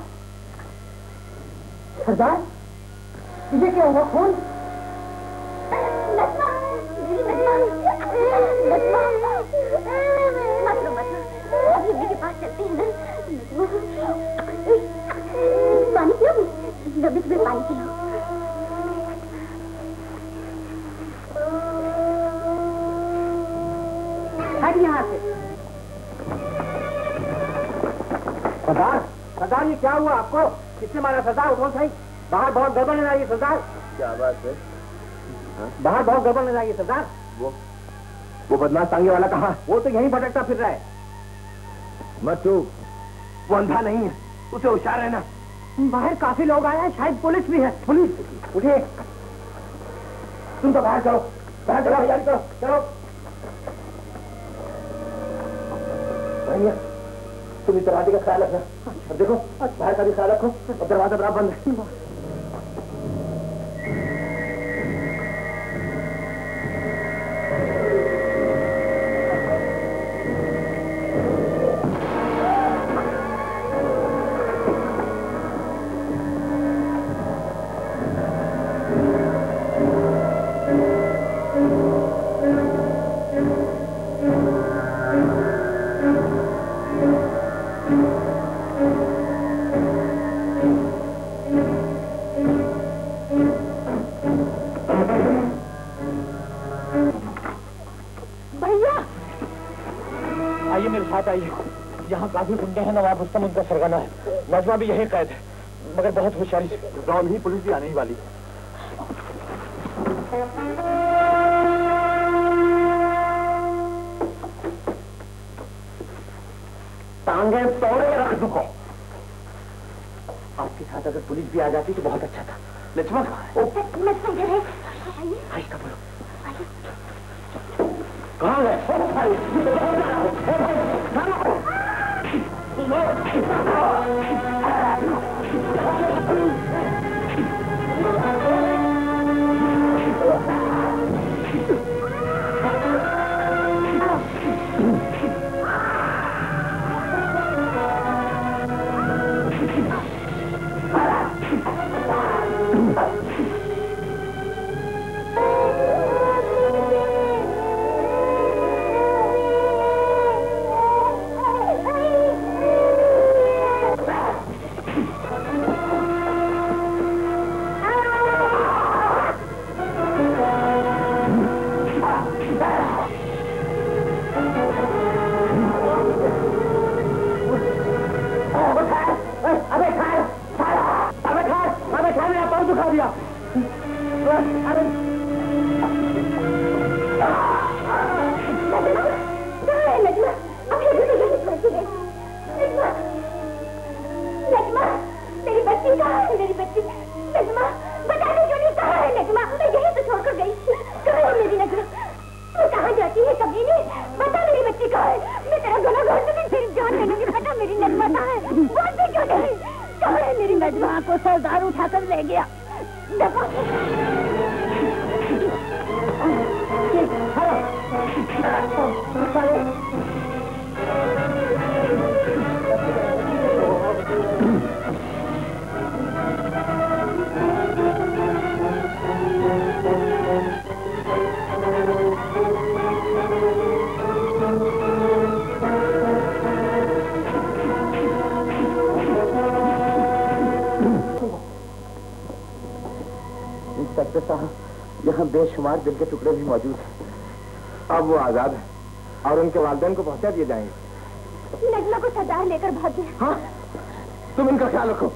आई है सरदार वो वो बदमाश टांगे वाला कहाँ? वो तो यहीं भटकता फिर रहा है। मत चूक वो अंधा नहीं है। उसे होशियार रहना। बाहर काफ़ी लोग आए हैं शायद पुलिस भी है। पुलिस? उठिए। तुम तो बाहर चलो। बाहर चलो तैयारी करो चलो। भैया तुम इस दरवाजे का ख्याल रखना। और देखो बाहर का भी ख्याल रखो। दरवाज़ा बराबर बंद है। गुंडे हैं नवाब रुस्तम उनका सरगना है। नजमा भी यही कैद है। मगर बहुत होशियारी से। गाँव ही पुलिस भी आने ही वाली। टांगे तोड़े रख दूँगा आपके साथ अगर पुलिस भी आ जाती तो बहुत अच्छा था। लक्ष्मण कहाँ है? बेशुमार दिल के टुकड़े भी मौजूद हैं। अब वो आज़ाद है और उनके वालदेन को पहुँचा दिए जाएँगे। नजमा को सरदार लेकर भाग गया हाँ तुम इनका ख्याल रखो।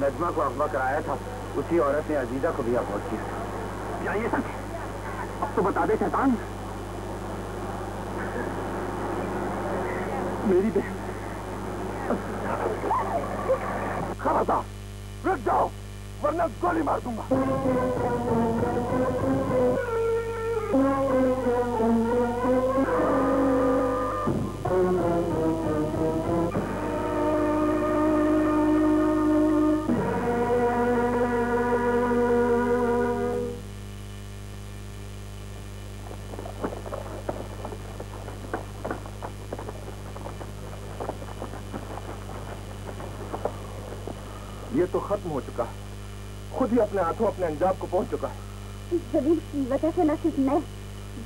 नजमा को अगवा कराया था। उसी औरत ने अजीजा को भी अगवा किया जाइए सच अब तो बता दे शैतान। मेरी बहन। खड़ा था रुक जाओ, वरना गोली मार दूँगा। हाथों अपने अंजाम को पहुँच चुका है। इस ज़मीन की वजह से न सिर्फ़ मैं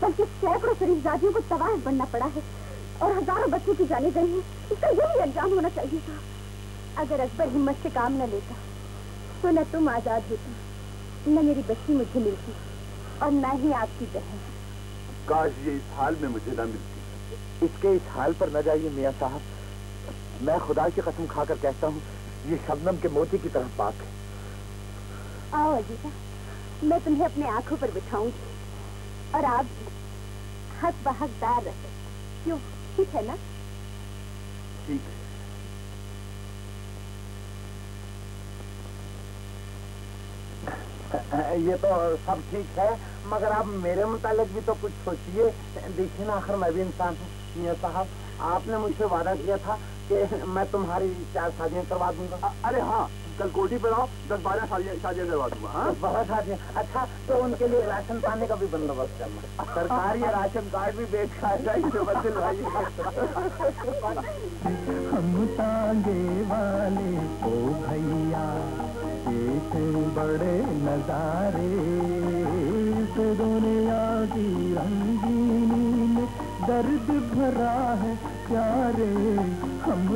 बल्कि सैकड़ों शरीफजादियों को तबाह बनना पड़ा है और हज़ारों बच्चों की जाने गई हैं। इसका यही अंजाम होना चाहिए था। अगर अकबर हिम्मत से काम न लेता तो न तुम आज़ाद होती न मेरी बच्ची मुझे मिलती और न ही आपकी बहन। काश ये इस हाल में मुझे न मिलती। इसके इस हाल पर न जाइए मियाँ साहब। मैं खुदा की कसम खाकर कहता हूँ ये शबनम के मोती की तरह पाक है। आओ अजीता मैं तुम्हें अपने आँखों पर बिठाऊँगी और आप भी हक बहकदार रहे क्यों? ठीक है ना? ठीक ये तो सब ठीक है मगर आप मेरे मुतालिक भी तो कुछ सोचिए। देखिए ना आखिर मैं भी इंसान हूँ मियाँ साहब। आपने मुझसे वादा किया था कि मैं तुम्हारी चार शादियाँ करवा दूँगा। अरे हाँ कल कोठी पर आओ दस बारह शादियाँ शादियाँ करवा दूँगा हाँ? बहुत आदमी अच्छा तो उनके लिए राशन पाने का भी बंदोबस्त करना। सरकार ये राशन कार्ड भी दिलवाइए। हम तांगे वाले ओ भैया बड़े नजारे। इस दुनिया की रंगीनी में दर्द भरा है प्यारे। हम